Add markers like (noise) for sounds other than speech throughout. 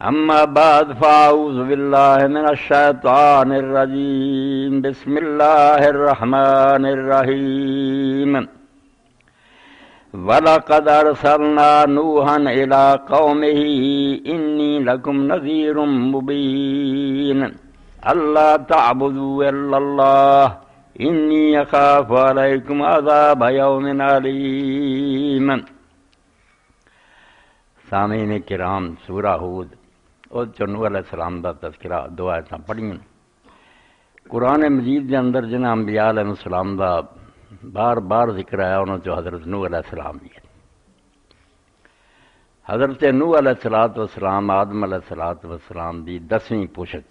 अम्मा बाद फ़ाउज़बिल्लाशैतानरजीम बिस्मिल्लाहिर्रहमानिर्रहीम वलकद अरसलना नूहन इला कौमिही इन्नी लकुम नज़ीर मुबीन अल्लाह तबुदू अल्लाह इन्नी अखाफ़ अलैकुम अज़ाब यौमिन अलीम सामीन किराम सूरा हूद और जो नूर सलाम का तस्करा दो आयत पढ़िया कुरान मजीद के अंदर जिन्हें अंबिया सलाम का बार बार ज़िक्र आया, उन्होंने जो हज़रत नूर सलाम भी है। हज़रत नू अल सलात व सलाम आदम अल सलात व सलाम की दसवीं पोषक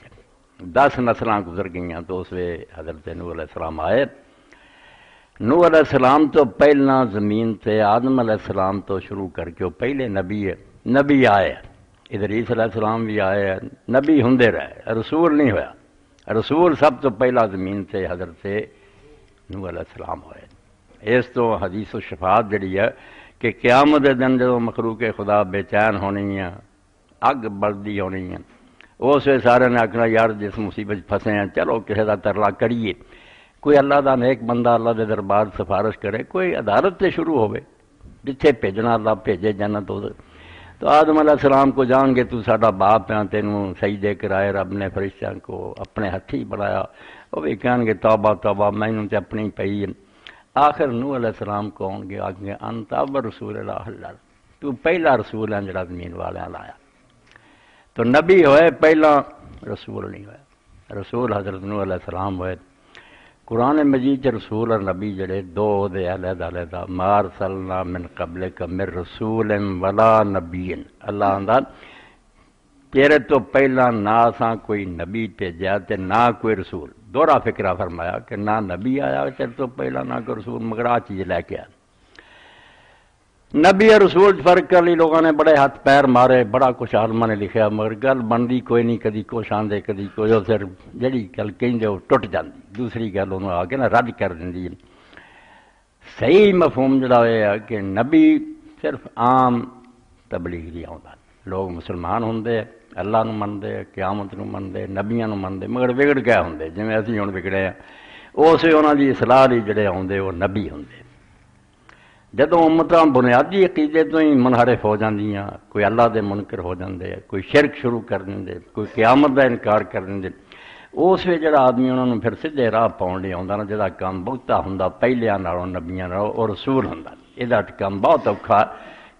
दस नसल गुजर गई तो उस वे हज़रत नू अल सलाम आए। नू अल सलाम तो पहला ज़मीन से आदम अल सलाम तो शुरू करके पहले नबी है, नबी आए। इदरीस अलैहिस्सलाम भी आए हैं, नबी होंदे रहे, रसूल नहीं होया। रसूल सब तो पहला ज़मीन से हज़रत से नूह अलैहिस्सलाम होए। इस तो हदीस व शफात जी है कि क्यामत दिन जो मखरू के खुदा बेचैन होनी है, अग बढ़ती होनी है, उस वे सारे ने आखना, यार, जिस मुसीबत फंसे हैं, चलो किसी का तरला करिए। कोई अल्लाह का नेक बंदा अल्लाह के दरबार सिफारिश करे, कोई अदालत से शुरू हो जिथे भेजना अल्लाह भेजे जाना तो तो आदम अला सलाम को जान गए, तू सा बाप है, तेन सही दे कर आए रब ने फरिश्तों को अपने हथी बनाया। वह भी कह गए तौबा तौबा मैं तो अपनी पई आखिर नू अला सलाम को आगे आगे अंताब रसूल अल्लाह तू पहला रसूल है जरा ज़मीन वाले लाया। तो नबी होए, पहला रसूल नहीं होया रसूल हज़रत नू सलाम होए कुरान मजीद च रसूल और नबी जड़े दो अलहदा मार सलना मिन कबल कमिर रसूल वला नबीन। अल्लाह आंदा, तेरे तो पहला ना सा कोई नबी भेजा तो ना कोई रसूल। दोहरा फिक्रा फरमाया कि ना नबी आया, तेरे तो पहला ना कोई रसूल, मगर आ चीज़ लैके आया। नबी और रसूल फ़र्क कर ली लोगों ने बड़े हाथ पैर मारे, बड़ा कुछ आलमा ने लिखा, मगर गल बनती कोई नहीं कभी कुछ आँदे कभी कुछ फिर जी गल कहें टुट जाती दूसरी गल उन्होंने आके ना रद्द कर दी सही मफहूम जोड़ा है कि नबी सिर्फ़ आम तबलीग ही आता लोग मुसलमान होंगे अल्लाह मनते क्यामत मनते नबिया मनते मगर विगड़ गया होंगे जिमें असी हूँ विगड़े हैं उस उन्होंने सलाह ही जोड़े ਜਿਹੜੇ नबी होंगे ਜਦੋਂ ਉਮਤਾਂ ਬੁਨਿਆਦੀ ਅਕੀਦੇ ਤੋਂ ਹੀ ਮਨਹਰਫ ਹੋ ਜਾਂਦੀਆਂ ਕੋਈ ਅੱਲਾ ਦੇ ਮੁਨਕਰ ਹੋ ਜਾਂਦੇ ਆ ਕੋਈ ਸ਼ਿਰਕ ਸ਼ੁਰੂ ਕਰ ਦਿੰਦੇ ਕੋਈ ਕਿਆਮਤ ਦਾ ਇਨਕਾਰ ਕਰ ਦਿੰਦੇ ਉਸ ਵੇ ਜਿਹੜਾ ਆਦਮੀ ਉਹਨਾਂ ਨੂੰ ਫਿਰ ਸਿੱਧੇ ਰਾਹ ਪਾਉਣ ਲਈ ਆਉਂਦਾ ਨਾ ਜਿਹਦਾ ਕੰਮ ਬਹੁਤਾ ਹੁੰਦਾ ਪਹਿਲਿਆਂ ਨਾਲੋਂ ਨਬੀਆਂ ਨਾਲੋਂ ਔਰ ਰਸੂਲ ਹੁੰਦਾ ਇਹਦਾ ਕੰਮ ਬਹੁਤ ਔਖਾ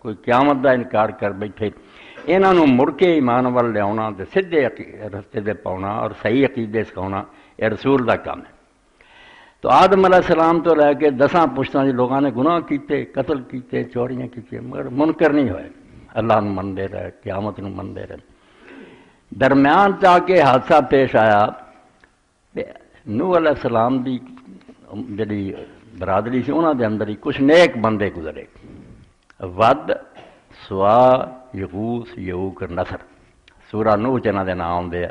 ਕੋਈ ਕਿਆਮਤ ਦਾ ਇਨਕਾਰ ਕਰ ਬੈਠੇ ਇਹਨਾਂ ਨੂੰ ਮੁੜ ਕੇ ਇਮਾਨ ਵੱਲ ਲਿਆਉਣਾ ਤੇ ਸਿੱਧੇ ਰਸਤੇ ਤੇ ਪਾਉਣਾ ਔਰ ਸਹੀ ਅਕੀਦੇ ਸਿਖਾਉਣਾ ਇਹ ਰਸੂਲ ਦਾ ਕੰਮ ਹੈ तो आदम सलाम तो लैके दसा पुश्त जी लोगों ने गुनाह किए कतल किए चोरियाँ की मगर मुनकर नहीं होए। अल्लाह मनते रहे, क्यामत मनते रहे। दरम्यान जाके हादसा पेश आया नूह अलाम की जी बरादरी से उन्होंने अंदर ही कुछ नेक बंदे गुजरे। वद सुहा यूस यूक नसर। सूरा नूह चना के नाम आते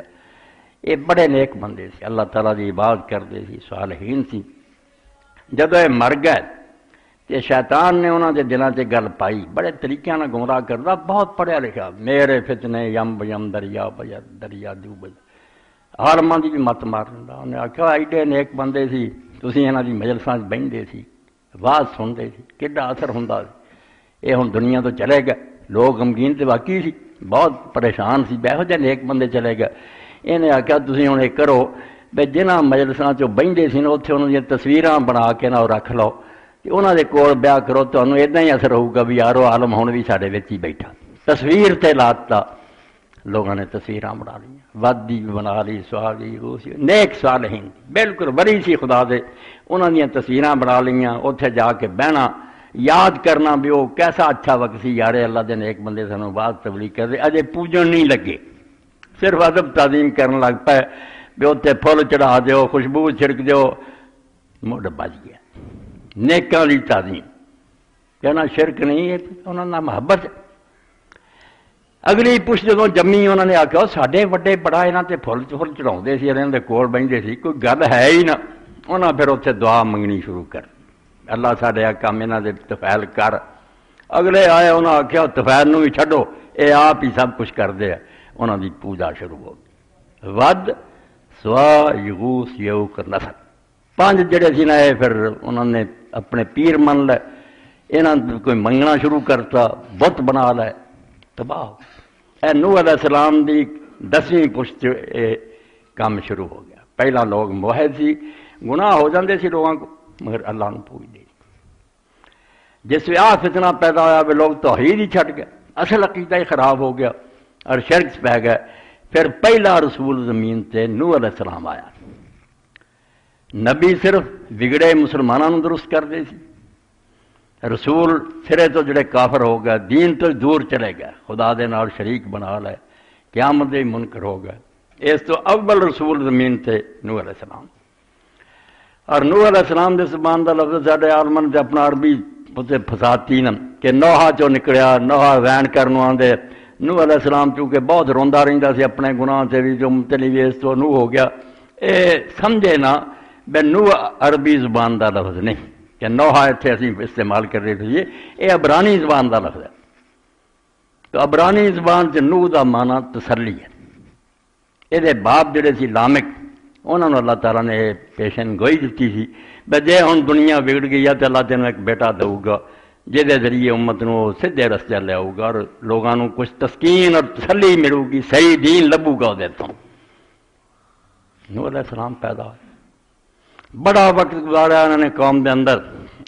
ये बड़े नेक बंदे से अल्लाह तला की इबादत करते सालहीन सी जदों ये मर गए तो शैतान ने उन्होंने दिलों से गल पाई। बड़े तरीक़ ने गुमराह करता बहुत पढ़िया लिखा मेरे फितने यम बम दरिया बजा दरिया दूब आलमा की भी मत मार दिता उन्हें आख्या एडे नेक बंदे सी तुम इन्हों की मजलसा बहते ਬੈਠਦੇ ਸੀ ਆਵਾਜ਼ ਸੁਣਦੇ ਸੀ ਕਿੱਡਾ ਅਸਰ ਹੁੰਦਾ ਸੀ तो ਹੁਣ ਦੁਨੀਆ ਤੋਂ ਚਲੇ ਗਏ ਲੋਕ ਗਮਗੀਨ ਤੇ ਬਾਕੀ ਸੀ ਬਹੁਤ ਪਰੇਸ਼ਾਨ ਸੀ ਬਹਿਹੋ ਇਹਨੇ ਆਖਿਆ ਤੁਸੀਂ ਹੁਣ ਇਹ ਕਰੋ ਵੀ ਜਿਨ੍ਹਾਂ ਮਜਲਸਾਂ 'ਚੋਂ ਬੈਠੇ ਸੀ ਨਾ ਉੱਥੇ ਉਹਨਾਂ ਦੀਆਂ ਤਸਵੀਰਾਂ ਬਣਾ ਕੇ ਨਾ ਉਹ ਰੱਖ ਲਓ ਤੇ ਉਹਨਾਂ ਦੇ ਕੋਲ ਵਿਆਹ ਕਰੋ ਤੁਹਾਨੂੰ ਇਦਾਂ ਹੀ ਅਸਰ ਹੋਊਗਾ ਵੀ ਯਾਰੋ ਆਲਮ ਹੁਣ ਵੀ ਸਾਡੇ ਵਿੱਚ ਹੀ ਬੈਠਾ ਤਸਵੀਰ ਤੇ ਲਾਤਾ ਲੋਕਾਂ ਨੇ ਤਸਵੀਰਾਂ ਬਣਾ ਲਈਆਂ ਵਾਦੀ ਬਣਾ ਲਈ ਸਵਾਲੀ ਉਹ ਸੀ ਨੇਕ ਸਾਲਹੀਨ ਬਿਲਕੁਲ ਬੜੀ ਸੀ ਖੁਦਾ ਦੇ ਉਹਨਾਂ ਦੀਆਂ ਤਸਵੀਰਾਂ ਬਣਾ ਲਈਆਂ ਉੱਥੇ ਜਾ ਕੇ ਬਹਿਣਾ ਯਾਦ ਕਰਨਾ ਵੀ ਉਹ ਕਿਹਦਾ ਅੱਛਾ ਵਕਤ ਸੀ ਯਾਰੇ ਅੱਲਾ ਦੇ ਨੇਕ ਬੰਦੇ ਸਾਨੂੰ ਬਾਤ ਤਬਲੀਗ ਕਰਦੇ ਅਜੇ ਪੂਜਣ ਨਹੀਂ ਲੱਗੇ ਸਿਰਫ ਅਦਬ ਤਾਜ਼ੀਮ ਕਰਨ ਲੱਗ ਪਏ ਵੀ ਉੱਥੇ ਫੁੱਲ ਚੜਾ ਦਿਓ ਖੁਸ਼ਬੂ ਛਿੜਕ ਦਿਓ ਮੁੱਢ ਵੱਜ ਗਿਆ ਨੇਕਾਂ ਦੀ ਤਾਜ਼ੀਮ ਕਹਿਣਾ ਸ਼ਿਰਕ ਨਹੀਂ ਹੈ ਉਹਨਾਂ ਨਾਲ ਮੁਹੱਬਤ ਅਗਲੀ ਪੁਸ਼ ਜਦੋਂ ਜੰਮੀ ਉਹਨਾਂ ਨੇ ਆਖਿਆ ਸਾਡੇ ਵੱਡੇ ਬੜਾ ਇਹਨਾਂ ਤੇ ਫੁੱਲ ਫੁੱਲ ਚੜਾਉਂਦੇ ਸੀ ਇਹਨਾਂ ਦੇ ਕੋਲ ਬੈਠਦੇ ਸੀ ਕੋਈ ਗੱਲ ਹੈ ਹੀ ਨਾ ਉਹਨਾਂ ਫਿਰ ਉੱਥੇ ਦੁਆ ਮੰਗਣੀ ਸ਼ੁਰੂ ਕਰ ਅੱਲਾ ਸਾਡੇ ਆ ਕੰਮ ਇਹਨਾਂ ਦੇ ਤਫੈਲ ਕਰ ਅਗਲੇ ਆਏ ਉਹਨਾਂ ਆਖਿਆ ਤਫੈਲ ਨੂੰ ਵੀ ਛੱਡੋ ਇਹ ਆਪ ਹੀ ਸਭ ਕੁਝ ਕਰਦੇ ਆ ਉਹਨਾਂ ਦੀ ਪੂਜਾ ਸ਼ੁਰੂ ਹੋ ਗਈ ਵੱਧ ਸਵਾ ਯੂਸ ਯੂਕ ਨਸਲ ਪੰਜ ਜਿਹੜੇ ਸੀ ਨਾ ਇਹ ਫਿਰ ਉਹਨਾਂ ਨੇ ਆਪਣੇ ਪੀਰ ਮੰਨ ਲੈ ਇਹਨਾਂ ਕੋਈ ਮੰਗਣਾ ਸ਼ੁਰੂ ਕਰਤਾ ਬੁੱਤ ਬਣਾ ਲੈ ਤਬਾਹ ਇਹ ਨੂਹ ਅਲੈਹ ਸਲਾਮ ਦੀ ਦਸਵੀਂ ਪੁਸ਼ਤ ਇਹ ਕੰਮ ਸ਼ੁਰੂ ਹੋ ਗਿਆ ਪਹਿਲਾਂ ਲੋਕ ਮੁਹਿਦ ਸੀ ਗੁਨਾਹ ਹੋ ਜਾਂਦੇ ਸੀ ਲੋਕਾਂ ਕੋ ਮਗਰ ਅੱਲਾਹ ਨੂੰ ਪੂਜਦੇ ਜਿਸ ਵੇ ਆ ਫਿਤਨਾ ਪੈਦਾ ਹੋਇਆ ਵੇ ਲੋਕ ਤੌਹੀਦ ਹੀ ਛੱਡ ਗਏ ਅਸਲ ਅਕੀਦਾ ਹੀ ਖਰਾਬ ਹੋ ਗਿਆ और शर्क से गए। फिर पहला रसूल ज़मीन से नू सलाम आया। नबी सिर्फ़ बिगड़े मुसलमानों दुरुस्त करते रसूल सिरे तो जड़े काफर हो गए, दीन तो दूर चले गए। खुदा दे शरीक बना ले, क्यामत ही मुनकर हो गए। इस तो अव्वल रसूल ज़मीन थे नूह सलाम। और नूह सलाम के जबान का लफ्ज साढ़े आलमन से अपना अरबी उसे फसाती न कि नोहा चो निकलिया, नोहा वैन करनों आते ਨੂਹ ਅਲੈਹ ਸਲਾਮ ਚੂੰਕਿ ਬਹੁਤ ਰੋਂਦਾ ਰਹਿੰਦਾ ਸੀ ਆਪਣੇ ਗੁਨਾਹ ਤੇ ਵੀ ਜੋ ਮੁਤਲੀ ਵੀ ਇਸ ਤੋਂ ਨੂਹ ਹੋ ਗਿਆ ਇਹ ਸਮਝੇ ਨਾ ਬੇ ਨੂਹ ਅਰਬੀ ਜ਼ਬਾਨ ਦਾ ਲਫ਼ਜ਼ ਨਹੀਂ ਕਿ ਨੋਹਾ ਇੱਥੇ ਅਸੀਂ ਇਸਤੇਮਾਲ ਕਰ ਰਹੇ ਸੀ ਇਹ ਅਬਰਾਨੀ ਜ਼ਬਾਨ ਦਾ ਲਫ਼ਜ਼ ਹੈ ਤਾਂ ਅਬਰਾਨੀ ਜ਼ਬਾਨ 'ਚ ਨੂਹ ਦਾ ਮਾਨਾ ਤਸੱਲੀ ਹੈ ਇਹਦੇ ਬਾਪ ਜਿਹੜੇ ਸੀ ਲਾਮਿਕ ਉਹਨਾਂ ਨੂੰ ਅੱਲਾਹ ਤਾਲਾ ਨੇ ਪੇਸ਼ਨ ਗੋਈ ਦਿੱਤੀ ਸੀ ਬਈ ਜੇ ਹੁਣ ਦੁਨੀਆ ਵਿਗੜ ਗਈ ਆ ਤੇ ਅੱਲਾਹ ਤੈਨੂੰ ਇੱਕ ਬੇਟਾ ਦੇਊਗਾ ਜਿਹਦੇ ਜ਼ਰੀਏ ਉਮਤ ਨੂੰ ਸਿੱਧੇ ਰਸਤੇ ਲਿਆਊਗਾ ਔਰ ਲੋਕਾਂ ਨੂੰ ਕੁਝ ਤਸਕੀਨ ਔਰ ਤਸੱਲੀ ਮਿਲੂਗੀ ਸਹੀ ਦੀਨ ਲੱਭੂਗਾ ਉਹਦੇ ਤੋਂ ਨੂਹ ਅਲੈਹ ਸਲਾਮ ਪੈਦਾ ਹੋਏ ਬੜਾ ਵਕਤ ਗੁਜ਼ਾਰਿਆ ਉਹਨਾਂ ਨੇ ਕੌਮ ਦੇ ਅੰਦਰ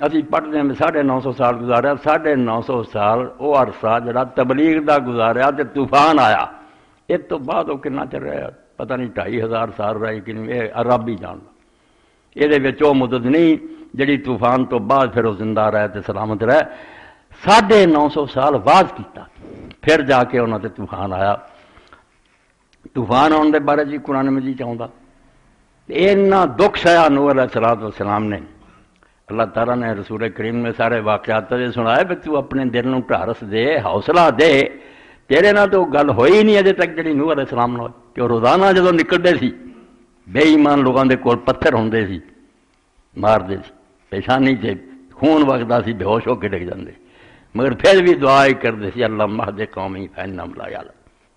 ਅਸੀਂ ਪੜ੍ਹਦੇ ਹਾਂ 950 ਸਾਲ ਗੁਜ਼ਾਰਿਆ 950 ਸਾਲ ਉਹ ਅਰਸਾ ਜਿਹੜਾ ਤਬਲੀਗ ਦਾ ਗੁਜ਼ਾਰਿਆ ਤੇ ਤੂਫਾਨ ਆਇਆ ਇਸ ਤੋਂ ਬਾਅਦ ਉਹ ਕਿੰਨਾ ਚਿਰ ਰਿਹਾ ਪਤਾ ਨਹੀਂ 2500 ਸਾਲ ਰਹੇ ਕਿ ਇਹ ਅਰਬ ਹੀ ਜਾਣਦਾ ਇਹਦੇ ਵਿੱਚ ਉਹ ਮੁੱਦਤ ਨਹੀਂ ਜਿਹੜੀ ਤੂਫਾਨ ਤੋਂ ਬਾਅਦ ਫਿਰ ਉਹ ਜ਼ਿੰਦਾ ਰਹੇ ਤੇ ਸਲਾਮਤ ਰਹੇ 950 ਸਾਲ ਬਾਅਦ ਕੀਤਾ ਫਿਰ ਜਾ ਕੇ ਉਹਨਾਂ ਤੇ ਤੂਫਾਨ ਆਇਆ ਤੂਫਾਨ ਆਉਣ ਦੇ ਬਾਰੇ ਜੀ ਕੁਰਾਨ ਮਜੀਦ ਚਾਹੁੰਦਾ ਇੰਨਾ ਦੁੱਖ ਸਹਿਆ ਨੂਰ ਅਲੈਹ ਸਲਾਮ ਨੇ ਅੱਲਾਹ ਤਾਲਾ ਨੇ ਰਸੂਲ ਕਰੀਮ ਨੇ ਸਾਰੇ ਵਾਕਿਆਤ ਤੇ ਸੁਣਾਇਆ ਵੀ ਤੂੰ ਆਪਣੇ ਦਿਲ ਨੂੰ ਢਾਰਸ ਦੇ ਹੌਸਲਾ ਦੇ ਤੇਰੇ ਨਾਲ ਤਾਂ ਗੱਲ ਹੋਈ ਨਹੀਂ ਅਜੇ ਤੱਕ ਜਿਹੜੀ ਨੂਰ ਅਲੈਹ ਸਲਾਮ ਨਾਲ ਕਿ ਰੋਜ਼ਾਨਾ ਜਦੋਂ ਨਿਕਲਦੇ ਸੀ ਬੇਈਮਾਨ ਲੋਕਾਂ ਦੇ ਕੋਲ ਪੱਥਰ ਹੁੰਦੇ ਸੀ ਮਾਰਦੇ ਸੀ ਪੇਸ਼ਾਨੀ ਤੇ ਖੂਨ ਵਗਦਾ ਸੀ ਬੇਹੋਸ਼ ਹੋ ਕੇ ਡਿੱਗ ਜਾਂਦੇ ਮਗਰ ਫਿਰ ਵੀ ਦੁਆ ਹੀ ਕਰਦੇ ਸੀ ਅੱਲਾਹ ਮਹਦੇ ਕੌਮੀ ਫੈਨਮ ਲਾ ਯਾਲ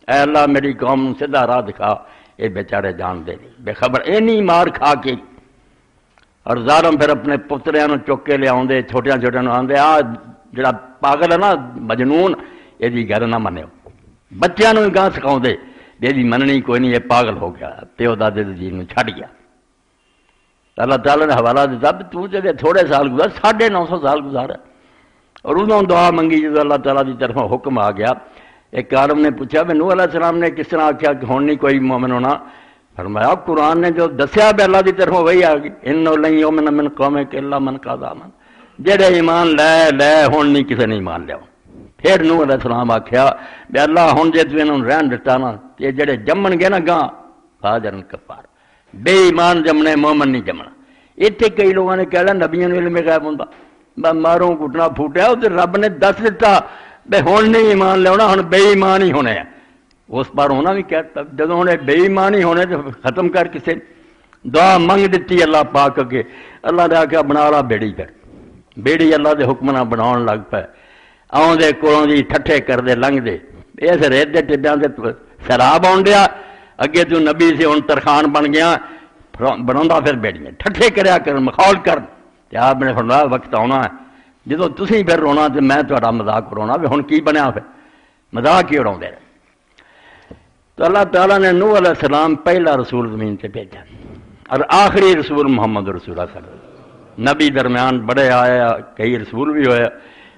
ਐ ਅੱਲਾਹ ਮੇਰੀ ਕੌਮ ਨੂੰ ਸਿੱਧਾ ਰਾਹ ਦਿਖਾ ਇਹ बेचारे ਜਾਣਦੇ ਨਹੀਂ ਬੇਖਬਰ ਇੰਨੀ ਮਾਰ ਖਾ ਕੇ ਔਰ ਜ਼ਾਲਮ ਫਿਰ ਆਪਣੇ ਪੁੱਤਰਿਆਂ ਨੂੰ ਚੁੱਕ ਕੇ ਲਿਆਉਂਦੇ ਛੋਟਿਆਂ ਛੋਟਿਆਂ ਨੂੰ ਆਂਦੇ ਆ ਜਿਹੜਾ ਪਾਗਲ ਹੈ ਨਾ ਮਜਨੂਨ ਇਹਦੀ ਗੱਲ ਨਾ ਮੰਨਿਓ ਬੱਚਿਆਂ ਨੂੰ ਗਾਂ ਸਿਖਾਉਂਦੇ ਇਹਦੀ ਮੰਨਣੀ ਕੋਈ ਨਹੀਂ ਇਹ ਪਾਗਲ ਹੋ ਗਿਆ ਪਿਓ ਦਾਦੇ ਦੇ ਜੀ ਨੂੰ ਛੱਡ ਗਿਆ अल्लाह तला ने हवाला दिता तू जगह थोड़े साल गुजार, साढ़े नौ सौ साल गुजारा और उन्होंने दुआ मंगी जो अल्लाह तला की तरफों हुक्म आ गया। एक आलम ने पूछा, मैं अला सलाम ने किस तरह आख्या कि हूँ नहीं कोई मोमिन होना? फरमाया, कुरान ने जो दसिया भी अल्लाह की तरफों वही आ गई। इन नहीं ओमिन अमिन कौमे के अला मन का दामन जेड़े ईमान लै लै हूँ नहीं किसी ने ईमान लिया फिर नूह सलाम आख्या भी अल्लाह हूँ जे तू इन्होंने रहन दिता ना ये जेड़े जमन गए ना गां, फाजरन कपार बेईमान जमने मोहम्मद नहीं जमना। इतने कई लोगों ने कह लिया नबिया ने इलमे गायब हों मारो घुटना फूटिया उधर रब ने दस दिता, बे हूँ नहीं ईमान लिया हम बेईमान ही होने उस बार होना भी कहता जो हम बेईमान ही होने तो खत्म कर किसी? दुआ मंग दी अल्लाह पाक अगे अल्लाह ने आख्या, बना ला बेड़ी कर बेड़ी अल्लाह के हुक्म बना लग पाए आलों करते लंघ दे इस रेत के टिब्बा से शराब आन अगे तू नबी से हूँ तरखान बन गया बना फिर बेड़ियाँ ठट्ठे कराया कर मखौल कर आपने फरमाया वक्त आना है जो तुम फिर रोना तो मैं थोड़ा मज़ाक उड़ा भी हूँ की बनया फिर मज़ाक ही उड़ा रहे तो अल्लाह तला ने नू अला सलाम पहला रसूल ज़मीन से भेजा और आखिरी रसूल मुहम्मद रसूल नबी दरम्यान बड़े आए कई रसूल भी हो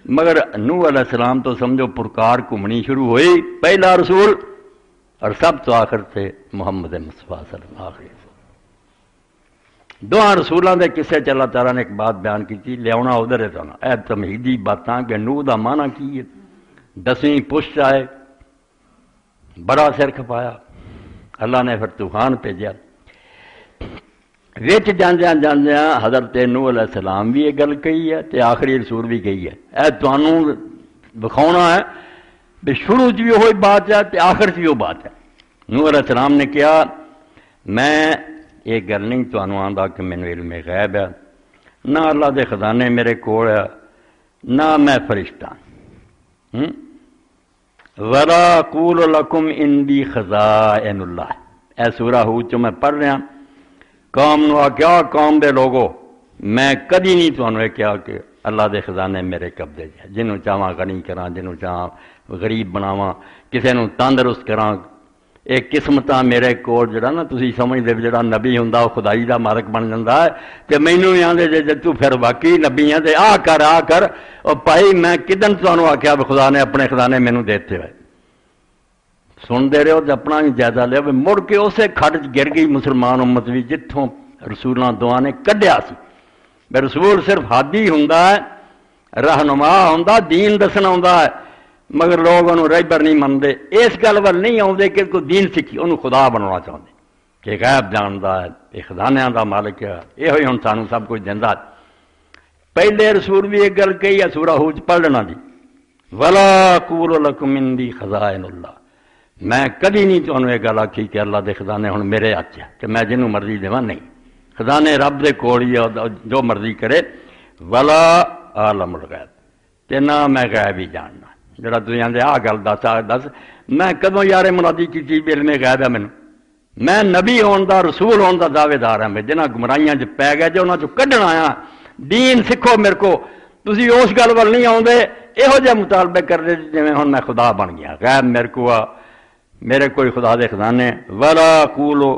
मगर नू नूह सलाम तो समझो पुरकार घूमनी शुरू हुई पहला रसूल और सब तो आखिर से मुहम्मद मुस्तफ़ा दोहा रसूलों के किस्से च अल्लाह तला ने एक बात बयान की लिया उधर है तो ए तमहीदी बातें कि नूह का माना की है? दसवीं पुष्ट आए, बड़ा सिर खपाया। अल्लाह ने फिर तूफ़ान भेजा विच जाद्या जाद्या हज़रत नूह सलाम भी एक गल कही है तो आखिरी रसूल भी कही है। यह तू विखाना है भी शुरू भी वही बात है तो आखिर वह बात है। नूह सलाम ने कहा मैं ये गल नहीं तो आता कि मैंने इलमे गैब है, ना अल्लाह के खजाने मेरे को ना मैं फरिश्ता? वरा कूल लकुम इंदी खजा एनुल्ला सूरा हू चो मैं पढ़ रहा, कौम न आख्या कौम दे लोगो, मैं कदी नहीं तुम्हें क्या कि गरीब बनावा किसी तंदरुस्त करा एक किस्मत मेरे को जरा ना तुम समझते जो नबी हों खुदाई का मालक बन जाता है तो मैनू भी आते जे तू फिर बाकी नबी है तो आ कर आ कर और भाई मैं किदन तू आख्या खुदा ने अपने खुदाने मैनू देते हुए सुनते रहो तो अपना भी जायजा लिया मुड़ के उस खड गिर गई मुसलमान उम्मत भी जितों रसूलों दुआ ने कढ़िया रसूल सिर्फ़ हादी हों रहनुमा हों है मगर लोग रहबर नहीं मनते इस गल वाल नहीं आते कि कोई दीन सीखी उन्होंने खुदा बनना चाहते कि गैब जानता है खजानिया का मालिक है। यो हम सू सब कुछ दिता पहले रसूल भी एक गल कही है, सूरा हूज पढ़ना जी। वला कूल लकुमिंदी खजायनुल्ला मैं कभी नहीं तुम्हें एक गल आखी कि अल्लाह के खजाने हूँ मेरे हथ है, कि मैं जिन्हों मर्ज़ी देव, नहीं। खजाने रब के कोल ही जो मर्ज़ी करे। वला आलम गैब। ते ना मैं गैब ही जरा तुम आते आ गल दस आ दस मैं कदों यारे मुनादी की चीज़ बिलने गैब है मैनू मैं नबी का रसूल होने का दावेदार हाँ जिन्हें गुमराइया च पै गए जो उन्होंने कढ़ना आया दीन सिखो मेरे को तुम उस गल वाल नहीं आते यहो जह मुतालबे करते जिमें हम मैं खुदा बन गया गैब मेरे को आ मेरे कोई खुदा दे खजाने वाला कूलो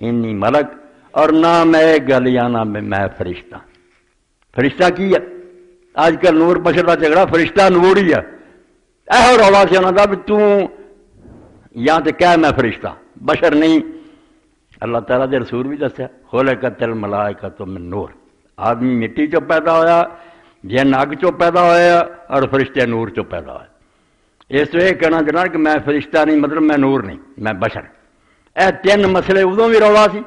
इन्नी मलक और ना मैं गल या ना मैं फरिश्ता फरिश्ता की है अजकल नूर बशर का झगड़ा फरिश्ता नूर ही है ऐह रौला सेना था भी तू या तो कह मैं फरिश्ता बशर नहीं अल्लाह तला के रसूर भी दस्या खोले का तिल मिलाए का तुम तो नूर आदमी मिट्टी चो पैदा होया जे नग चो पैदा होया और फरिश्ते नूर चो पैदा हो इस तो यह कहना चाहना कि मैं फरिश्ता नहीं मतलब मैं नूर नहीं मैं बशर यह तीन मसले उदों भी रौला सी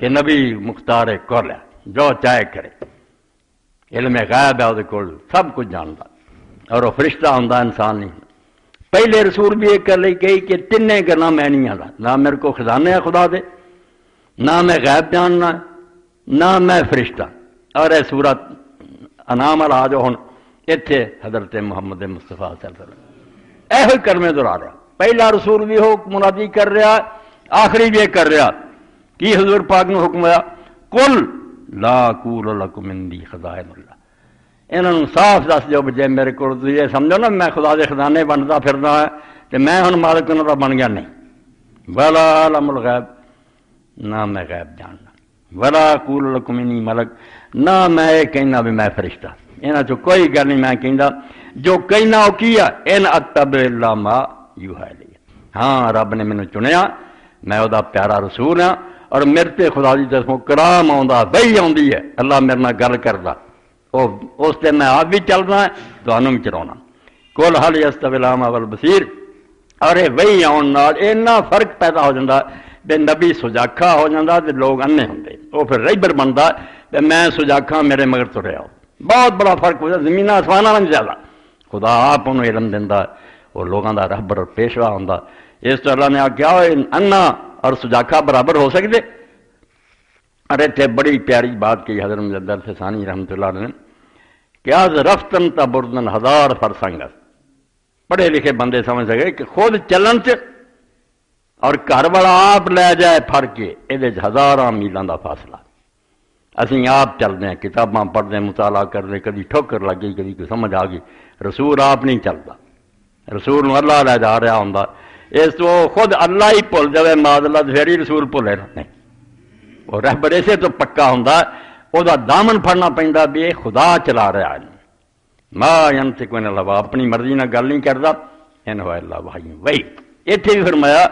कि नबी मुख्तार कर लिया जो चाहे करे इलमे गायब है वो सब कुछ जानता और वह फरिश्ता होंगे इंसान नहीं। पहले रसूल भी एक गल कही कि तिने गल् मैं नहीं आता ना मेरे को खजाने है खुदा दे, ना मैं गैब जानना, ना मैं फरिश्ता। और यह सूरत अनाम जाओ हूँ इतने हज़रत मुहम्मद मुस्तफ़ा यो करमे दोहरा रहा। पहला रसूल भी हो, मुनादी कर रहा, आखिरी भी कर रहा। की हजूर पाक ने हुक्म आया कुल ला कूल इन्हों साफ़ दस दो बजे मेरे को ये समझो ना, मैं खुदा के खजाने बनता फिरना है तो मैं हम मालिक उन्होंने बन गया नहीं। बला लमुल गैब, ना मैं गैब जानना बला कूल लकुमिनी मलक, ना मैं ये कहना भी मैं फरिश्ता। इन्हों चो कोई गल नहीं मैं कहता जो कहना वो की है? इन अतब मा यू है हाँ रब ने मैंने चुनिया मैं वह प्यारा रसूल हाँ और मेरे ते खुदा की तरफों कराम आँदी है। अल्लाह मेरे ना गल करता उस दिन मैं आप भी चलना है तो चलाना कुल हल यस्तविलाम अवल बसीर अरे वही आने इन्ना फ़र्क पैदा हो जाता भी नबी सुजाखा हो जाता तो लोग अन्ने होंगे वो फिर रेबर बनता भी मैं सुजाखा मेरे मगर तुरया बहुत बड़ा फ़र्क हो जाता ज़मीन आसमाना नहीं ज़्यादा खुदा आप उन्होंने इलम दिता वो लोगों का रहबर पेशवा होंगे इस तो अल्लाह ने आख्या अन्ना और सुजाखा बराबर हो सकते अरे इतने बड़ी प्यारी बात की हज़रत मुजद्दर फसानी रहमत ने कि आज रफ्तन ता बुरदन हज़ार फरसंग पढ़े लिखे बंदे समझ सके कि खुद चलन च और घर वाला आप लै जाए फर के ये मीलों का फासला। असं आप चलते हैं, किताबा पढ़ते मुताला करते कभी ठोकर लग गई कभी कोई समझ आ गई। रसूल आप नहीं चलता रसूल अल्लाह लै जा रहा हों इस तो खुद अल्लाह ही भुल जाए मादला फिर ही रसूल भुले नहीं। और रहबर इसे तो पक्का होंगे ਉਹਦਾ ਦਾਮਨ ਫੜਨਾ ਪੈਂਦਾ ਵੀ ਇਹ ਖੁਦਾ ਚਲਾ ਰਿਹਾ ਹੈ ਮਾ ਯੰਤਿਕ ਵਨ ਲਵਾ ਆਪਣੀ ਮਰਜ਼ੀ ਨਾਲ ਗੱਲ ਨਹੀਂ ਕਰਦਾ ਇਨ ਹੋਇ ਅੱਲਾ ਭਾਈ ਵਈ ਇੱਥੇ ਵੀ ਫਰਮਾਇਆ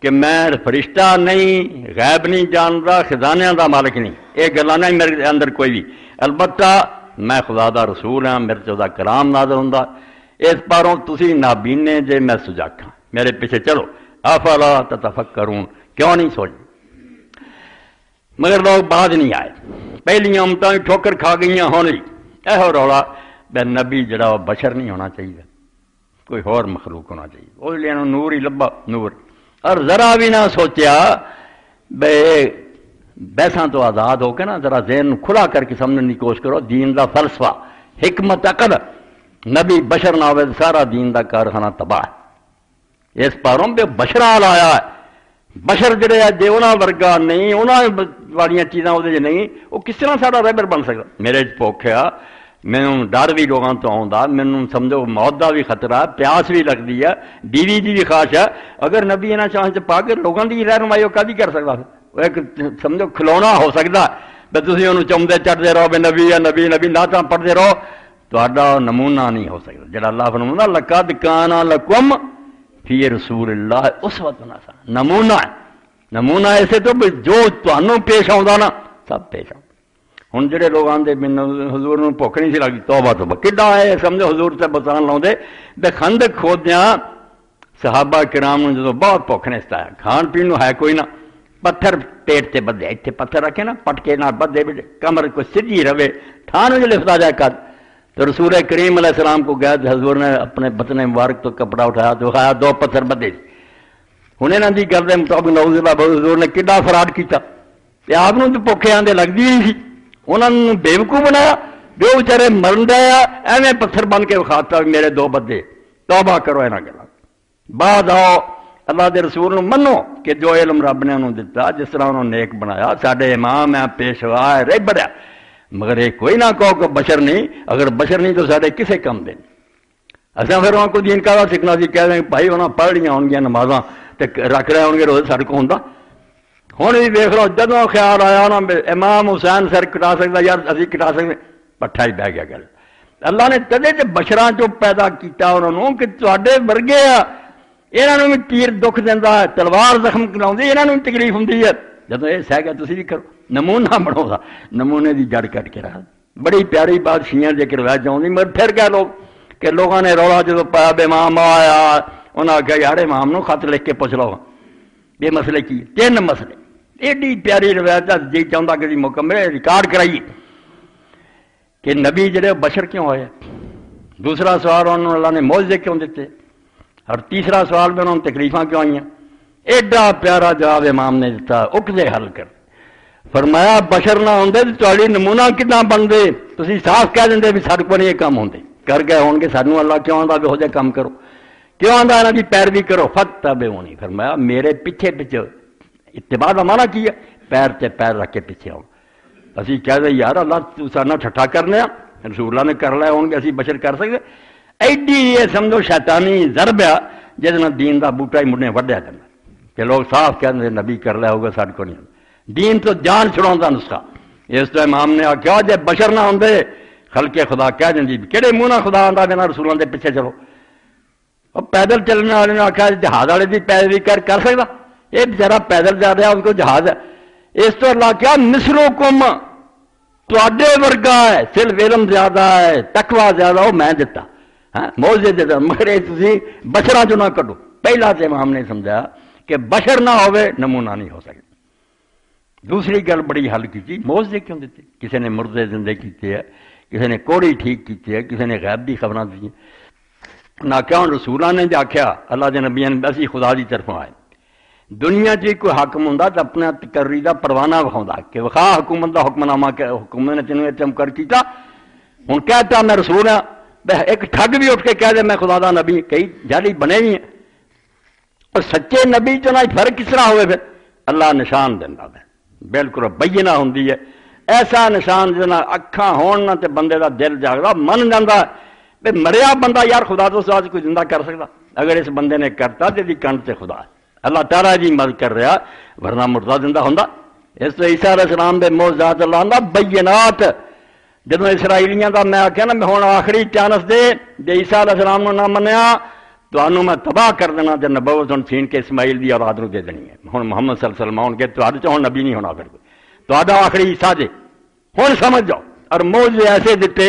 ਕਿ ਮੈਂ ਫਰਿਸ਼ਤਾ ਨਹੀਂ ਗੈਬ ਨਹੀਂ ਜਾਣਦਾ ਖਜ਼ਾਨਿਆਂ ਦਾ ਮਾਲਕ ਨਹੀਂ ਇਹ ਗੱਲਾਂ ਨਹੀਂ ਮੇਰੇ ਅੰਦਰ ਕੋਈ ਵੀ ਅਲਬੱਤਾ ਮੈਂ ਖੁਦਾ ਦਾ ਰਸੂਲ ਹਾਂ ਮੇਰੇ ਤੋਂ ਦਾ ਕਲਾਮ ਨਾਜ਼ਲ ਹੁੰਦਾ ਇਸ ਪਾਰੋਂ ਤੁਸੀਂ ਨਾਬੀਨੇ ਜੇ ਮੈਂ ਸੁਜਾਖਾਂ ਮੇਰੇ ਪਿੱਛੇ ਚਲੋ ਆਫਲਾ ਤਤਫਕਰੂਨ ਕਿਉਂ ਨਹੀਂ ਸੋਚ ਮਗਰ ਲੋਕ ਬਾਅਦ ਨਹੀਂ ਆਏ ਪਹਿਲੀਆਂ ਉਮਤਾਂ ਵੀ ਠੋਕਰ ਖਾ ਗਈਆਂ ਹੁਣ ਵੀ ਇਹੋ ਰੌਲਾ ਬੈ ਨਬੀ ਜਿਹੜਾ ਉਹ ਬਸ਼ਰ ਨਹੀਂ ਹੋਣਾ ਚਾਹੀਦਾ ਕੋਈ ਹੋਰ ਮਖਲੂਕ ਹੋਣਾ ਚਾਹੀਦਾ ਉਹ ਲਈ ਨੂੰ ਨੂਰ ਹੀ ਲੱਭਾ ਨੂਰ ਔਰ ਜ਼ਰਾ ਵੀ ਨਾ ਸੋਚਿਆ ਬੇ ਬੈਸਾਂ ਤੋਂ ਆਜ਼ਾਦ ਹੋ ਕੇ ਨਾ ਜ਼ਰਾ ਜ਼ਹਿਨ ਨੂੰ ਖੁੱਲਾ ਕਰਕੇ ਸਮਝਣ ਦੀ ਕੋਸ਼ਿਸ਼ ਕਰੋ ਦੀਨ ਦਾ ਫਲਸਫਾ ਹਕਮਤ ਅਕਲ ਨਬੀ ਬਸ਼ਰ ਨਾ ਹੋਵੇ ਸਾਰਾ ਦੀਨ ਦਾ ਕਾਰਖਾਨਾ ਤਬਾਹ ਇਸ ਪਾਰੋਂ ਬੇ ਬਸ਼ਰਾਂ ਲਾਇਆ ਹੈ ਬਸ਼ਰ ਜਿਹੜੇ ਆ ਜੇ ਉਹਨਾਂ ਵਰਗਾ ਨਹੀਂ ਉਹਨਾਂ ਵਾਲੀਆਂ ਚੀਜ਼ਾਂ ਉਹਦੇ 'ਚ ਨਹੀਂ ਉਹ ਕਿਸ ਤਰ੍ਹਾਂ ਸਾਡਾ ਰਹਿਬਰ ਬਣ ਸਕਦਾ ਮੇਰੇ 'ਚ ਭੁੱਖ ਆ ਮੈਨੂੰ ਡਰ ਵੀ ਲੋਕਾਂ ਤੋਂ ਆਉਂਦਾ ਮੈਨੂੰ ਸਮਝੋ ਮੌਤ ਦਾ ਵੀ ਖਤਰਾ ਪਿਆਸ ਵੀ ਲੱਗਦੀ ਆ ਬੀਵੀ ਦੀ ਵੀ ਖਾਸ਼ ਆ ਅਗਰ ਨਬੀ ਇਹਨਾਂ ਚਾਹਾਂ 'ਚ ਪਾ ਕੇ ਲੋਕਾਂ ਦੀ ਰਹਿਨਮਾਈ ਉਹ ਕਾਦੀ ਕਰ ਸਕਦਾ ਉਹ ਇੱਕ ਸਮਝੋ ਖਿਲੌਣਾ ਹੋ ਸਕਦਾ ਵੀ ਤੁਸੀਂ ਉਹਨੂੰ ਚੁੰਮਦੇ ਚੜਦੇ ਰਹੋ ਵੀ ਨਬੀ ਆ ਨਬੀ ਨਬੀ ਨਾ ਤਾਂ ਪੜਦੇ ਰਹੋ ਤੁਹਾਡਾ ਨਮੂਨਾ ਨਹੀਂ ਹੋ ਸਕਦਾ ਜਿਹੜਾ ਅੱਲਾਹ ਫਰਮਾਉਂਦਾ ਲਕਦ ਕਾਨਾ ਲਕਮ ਫੀ ਰਸੂਲillah ਉਸਵਤਨ ਹਸਨ ਨਮੂਨਾ ਨਮੂਨਾ ਐਸੇ ਤੋਂ ਜੋ ਤੁਹਾਨੂੰ ਪੇਸ਼ ਆਉਂਦਾ ਨਾ ਸਭ ਪੇਸ਼ ਆਉਂਦਾ ਹੁਣ ਜਿਹੜੇ ਲੋਕ ਆਂਦੇ ਮੈਨੂੰ ਹਜ਼ੂਰ ਨੂੰ ਭੁੱਖ ਨਹੀਂ ਸੀ ਲੱਗਦੀ ਤੋਬਾ ਤੋਬਾ ਕਿੱਡਾ ਹੈ ਸਮਝੋ ਹਜ਼ੂਰ ਤੇ ਬਤਾਨ ਲਾਉਂਦੇ ਤੇ ਖੰਦਕ ਖੋਦਿਆਂ ਸਹਾਬਾ ਕਿਰਾਮ ਨੂੰ ਜਦੋਂ ਬਹੁਤ ਭੁੱਖ ਨੇ ਸਤਾਇਆ ਖਾਣ ਪੀਣ ਨੂੰ ਹੈ ਕੋਈ ਨਾ ਪੱਥਰ ਪੇਟ ਤੇ ਬੱਧੇ ਇੱਥੇ ਪੱਥਰ ਰੱਖੇ ਨਾ ਪਟਕੇ ਨਾਲ ਬੱਧੇ ਵੀ ਕਮਰ ਕੋ ਸਿੱਧੀ ਰਵੇ ਠਾਣ ਵਿੱਚ ਲਿਖਦਾ ਜਾ ਕਰ तो रसूल करीम सलाम को गया हजूर ने अपने बतन मुबारक तो कपड़ा उठाया तो खाया दो पत्थर बदे हूँ इन्हों की गल के मुताबिक हजूर ने कि फराड किया आप तो भुखे आंदे लगती नहीं। सी उन्होंने बेवकूफ़ बनाया जो बेचारे मरन दे एवं पत्थर बन के विखाता मेरे दो बदे तौबा करो इन्हों गल बाद आओ, अल्लाह के रसूल मनो कि जो इलम रब ने उन्होंने दिता जिस तरह उन्होंने नेक बनाया, साढ़े इमाम है, पेशवा है रेबड़ है मगर ये कोई ना कहो कि बशर नहीं, अगर बशर नहीं तो सारे किसे कम दिन? असा फिर वहाँ कुछ इनकार सीखना सी, कह रहे भाई उन्होंने पढ़ लिया होगी नमाजा तो रख रहे होंगे रोज सड़क हों हूँ भी देख लो, जदों ख्याल आया ना इमाम हुसैन सर कटा सकता यार अभी कटा सकते पट्ठा ही बह गया गल। अल्लाह ने कदे तो बशर चो पैदा किया उन्होंने कि थोड़े वर्गे आ, इन्हों भी तीर दुख देंदा है तलवार जख्म करा इन्हों भी तकलीफ़ होंगी है जो ये सह गया तुम भी करो। ਨਮੂਨਾ ਬਣਾਉਂਦਾ ਨਮੂਨੇ ਦੀ ਜੜ ਕੱਟ ਕੇ ਰੱਖ ਬੜੀ ਪਿਆਰੀ ਬਾਤ ਸ਼ੀਆਂ ਦੇ ਕਰਵਾ ਜਾਉਂਦੀ ਮਰ ਫਿਰ ਕਹਿ ਲੋਕ ਕਿ ਲੋਕਾਂ ਨੇ ਰੌਲਾ ਜਦੋਂ ਪਾਇਆ ਬੇਮਾਮ ਆਇਆ ਉਹਨਾਂ ਆਖਿਆ ਯਾਰ ਇਮਾਮ ਨੂੰ ਖਤ ਲਿਖ ਕੇ ਪੁੱਛ ਲਓ ਇਹ ਮਸਲੇ ਕੀ ਤਿੰਨ ਮਸਲੇ ਏਡੀ ਪਿਆਰੀ ਰਵਾਇਤ ਜੀ ਚਾਹੁੰਦਾ ਕਿ ਜੀ ਮੁਕੰਮਲ ਰਿਕਾਰਡ ਕਰਾਈਏ ਕਿ ਨਬੀ ਜਿਹੜੇ ਬਸ਼ਰ ਕਿਉਂ ਹੋਏ ਦੂਸਰਾ ਸਵਾਲ ਉਹਨਾਂ ਨੂੰ ਅੱਲਾ ਨੇ ਮੌਜਜ਼ੇ ਕਿਉਂ ਦਿੱਤੇ ਔਰ ਤੀਸਰਾ ਸਵਾਲ ਵੀ ਉਹਨਾਂ ਨੂੰ ਤਕਲੀਫਾਂ ਕਿਉਂ ਆਈਆਂ ਐਡਾ ਪਿਆਰਾ ਜਵਾਬ ਇਮਾਮ ਨੇ ਦਿੱਤਾ ਉਕਦੇ फरमाया बशर ना होंगे थोड़ी नमूना कि बनते साफ़ कह देंगे भी साढ़े को नहीं काम होंगे कर गए होने सानू अल्लाह क्यों आता भी हो जाए काम करो क्यों आता इन्हों की पैरवी करो फत तबे होनी फरमाया मेरे पिछे पिछे इतवा का माना की है पैर से पैर रख के पिछे आओ असी कह दें यार अल्लाह तू सा ठट्ठा करने रसूला ने कर लिया होने असं बशर कर सकते एडी ये समझो शैतानी जरब आ जिस दीन का बूटा ही मुंडे व्या जाता कि लोग साफ़ कह देंगे नबी कर लिया होगा साढ़े को नहीं दीन तो जान छुड़ा नुस्खा इस तो इमाम ने आख्या जे बशर ना होंगे खलके खुदा कह दी कि मुँह ना खुदा आता बिना रसूलों के पिछे चलो। और पैदल चलने वाले ने आख्या, जहाज़ वाले की पैदवी कर कर सकता ये बेचारा पैदल जा रहा उनको जहाज़। है इस तो अल्लाह क्या मिसरो कुम थोड़े वर्गा है सिर्फ़ इलम ज़्यादा है, तकवा ज़्यादा वो मैं दिता है, मोजे दिता मगर ये बशर चो ना कटो पहला तो इमाम ने समझा कि बशर ना हो नमूना नहीं हो सकता दूसरी गल बड़ी हल की मौजे क्यों दिते किसी ने मुर्दे जिंदे किए किसी ने कोड़ी ठीक की है, किसी ने गैब की खबर दी ना क्या हूँ रसूलों ने जो आख्या, अल्लाह के नबिया ने, असं खुदा की तरफों आए। दुनिया च कोई हकम हों तो अपने तकर्री का परवाना विखा कि विखा हुकूमत का हुक्मनामा हुकूमत ने तेन इतम कर किया हूँ कहता मैं रसूल हाँ एक ठग भी उठ के कह दे, मैं खुदा नबी, कई जाली बने भी है। और सच्चे नबी चो ना हो बिल्कुल बईना होंगी है। ऐसा निशान जिस अखा हो बंदे का दिल जागता मन जाता भी मरिया बंदा यार खुदा तो साज कोई ज़िंदा कर सकता अगर इस बंदे ने करता तो कंठ से खुदा अल्लाह ताला जी मदद कर रहा, वरना मुर्दा दिंदा होंदा। इस ईसा इस्लाम के मोजात अल्लाह बैनात जो इसराइलियाँ का मैं आख्या ना, मैं हूँ आखिरी चानस दे जे तो मैं तबाह कर देना जो नबवत हूँ छीन के इसमाइल की औलाद दे देनी है। हूँ सल सलम आउनगे तो हूँ नबी नहीं होना फिर तो आखिरी ईसा जे। हूँ समझ जाओ। और मोज ऐसे दिते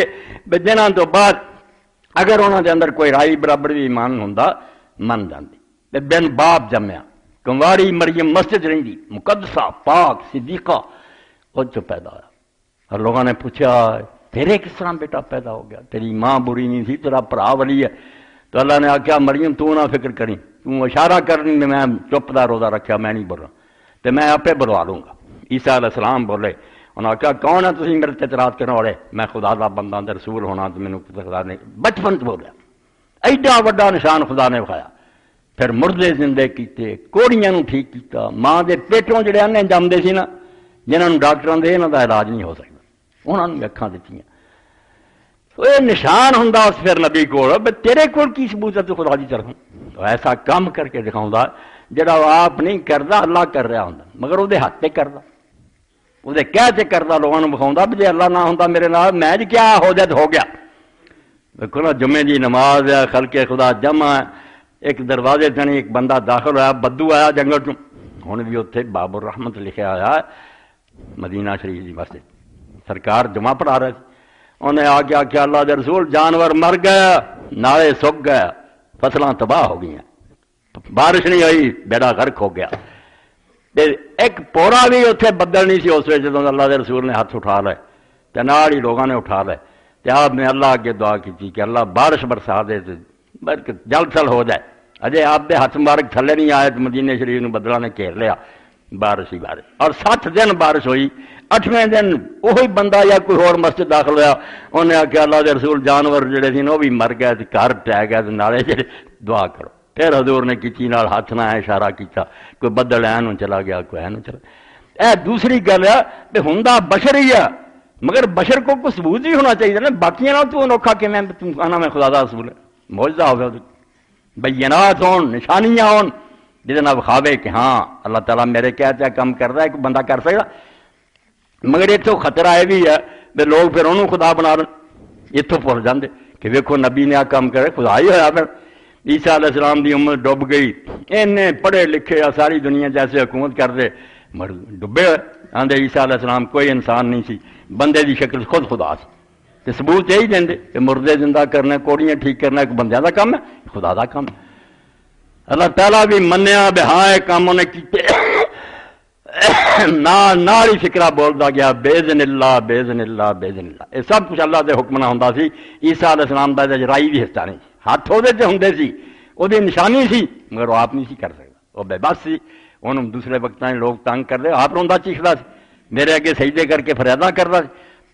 जिन्होंने तो बाद अगर उन्होंने अंदर कोई राई बराबर भी ईमान होंगे मन जाती बिन बाप जमया कंवारी मरियम मस्जिद रही मुकदसा पाक, सिद्दीका, उस पैदा और लोगों ने पूछा तेरे किस तरह बेटा पैदा हो गया? तेरी माँ बुरी नहीं थी, तेरा भरा वली है। तो अल्लाह ने आख्या, मरियम, तू ना फ़िक्र करी। तू इशारा कर मैं चुपदा रोजा रखा मैं नहीं बोल तो मैं आपे बुलवा लूँगा। ईसा सलाम बोले उन्हें आख्या, कौन है तुम मेरे तेतराज करने वाले? मैं खुदा का बंदा रसूल होना तो मैंने खुदा ने बचपन च बोलिया एडा व्डा निशान खुदा ने विखाया। फिर मुरदे जिंदे किए कोड़िया ठीक किया माँ के पेटों जड़े अन्ने जमते सी ना जिन्होंने डॉक्टर के इन्हों का इलाज नहीं हो सकता उन्होंने अखा दिखाई ये निशान होंगे उस फिर नबी को तेरे को की सबूत है तू खुदा की तरफ़ तो ऐसा काम करके दिखाऊँगा जरा आप नहीं करता अल्लाह कर रहा हों मगर वो हाथ से करता से करता लोगों को विखाऊँगा भी जो अल्लाह ना होंगे मेरे नाल मैं जी क्या हो जाए तो हो गया देखो ना जुम्मे की नमाज़ है खलके खुदा जमा है एक दरवाजे तनी एक बंदा दाखिल होया बद्दू आया जंगल चू हूँ भी उत्थे बाबुर रहमत लिखा आया मदीना शरीफ की मस्जिद सरकार जमा पढ़ा रहे उन्हें आके आख्या अल्लाह के रसूल, जानवर मर गया नाले सुख गया फ़सलों तबाह हो गई। बारिश नहीं आई, बेड़ा गर्क हो गया। एक पोरा भी उत्थे बदल नहीं सी, उस जो अल्लाह के रसूल ने हाथ उठा ले तो नाल ही लोगों ने उठा ले। तो आपने अल्लाह अगे दुआ की कि अल्लाह बारिश बरसा दे जल थल हो जाए। अजय आपके हथ मार्ग थले नहीं आए तो मदीने शरीफ में बदला ने घेर लिया। बारिश ही बारिश। और सठ दिन बारिश हुई अठवें दिन उ बंदा या कोई होर मस्जिद दाखिल होया उन्हें आख्या अल्लाह के रसूल, जानवर जोड़े थे वह भी मर गए घर टह गया नाले जे दुआ करो। फिर हजूर ने की हाथ ना इशारा किया कोई बदल ऐन चला गया, कोई ऐन चला ए दूसरी गल है हूँ बशर ही है मगर बशर को कुछ सबूत भी होना चाहिए ना बाकी ना तू अनोखा कि मैं आना मैं खुदा रसूल मौजदा हो बैनात हो निशानियाँ हो जिद विखावे कि हाँ अल्लाह तला मेरे क्या कम कर रहा है कोई बंदा कर सकता मगर इतों खतरा यह भी है भी लोग फिर उन्होंने खुदा बना इतों भुल जाते कि वेखो नबी ने आ कम करे खुदा ही होया फिर। ईसा इस्लाम की उम्र डुब गई। इन्ने पढ़े लिखे आ सारी दुनिया जैसे हुकूमत करते मर डुबे आंदे ईसा इस्लाम कोई इंसान नहीं सी। बंदे की शक्ल खुद खुदा तो सबूत यही देंगे कि मुर्दे ज़िंदा करना, कोड़ियाँ ठीक करना, एक बंद का काम है, खुदा का काम अल्लाह तला भी मनिया भी हाँ यह काम उन्हें किए नाल नाल ही फिकरा बोलता गया बेजनिल्ला बेजनिल्ला बेजनिल्ला ये सब कुछ अल्लाह के हुक्म ना होंगे ईसा इस्लाम का राई भी हिस्सा नहीं हथ वो होंगे सी। वो निशानी सी, मगर वो आप नहीं सी कर सकता वो बेबस सी। उन्होंने दूसरे वक्त लोग तंग करते आप रोंदा चीखता मेरे अगे सहीदे करके फरियादा करता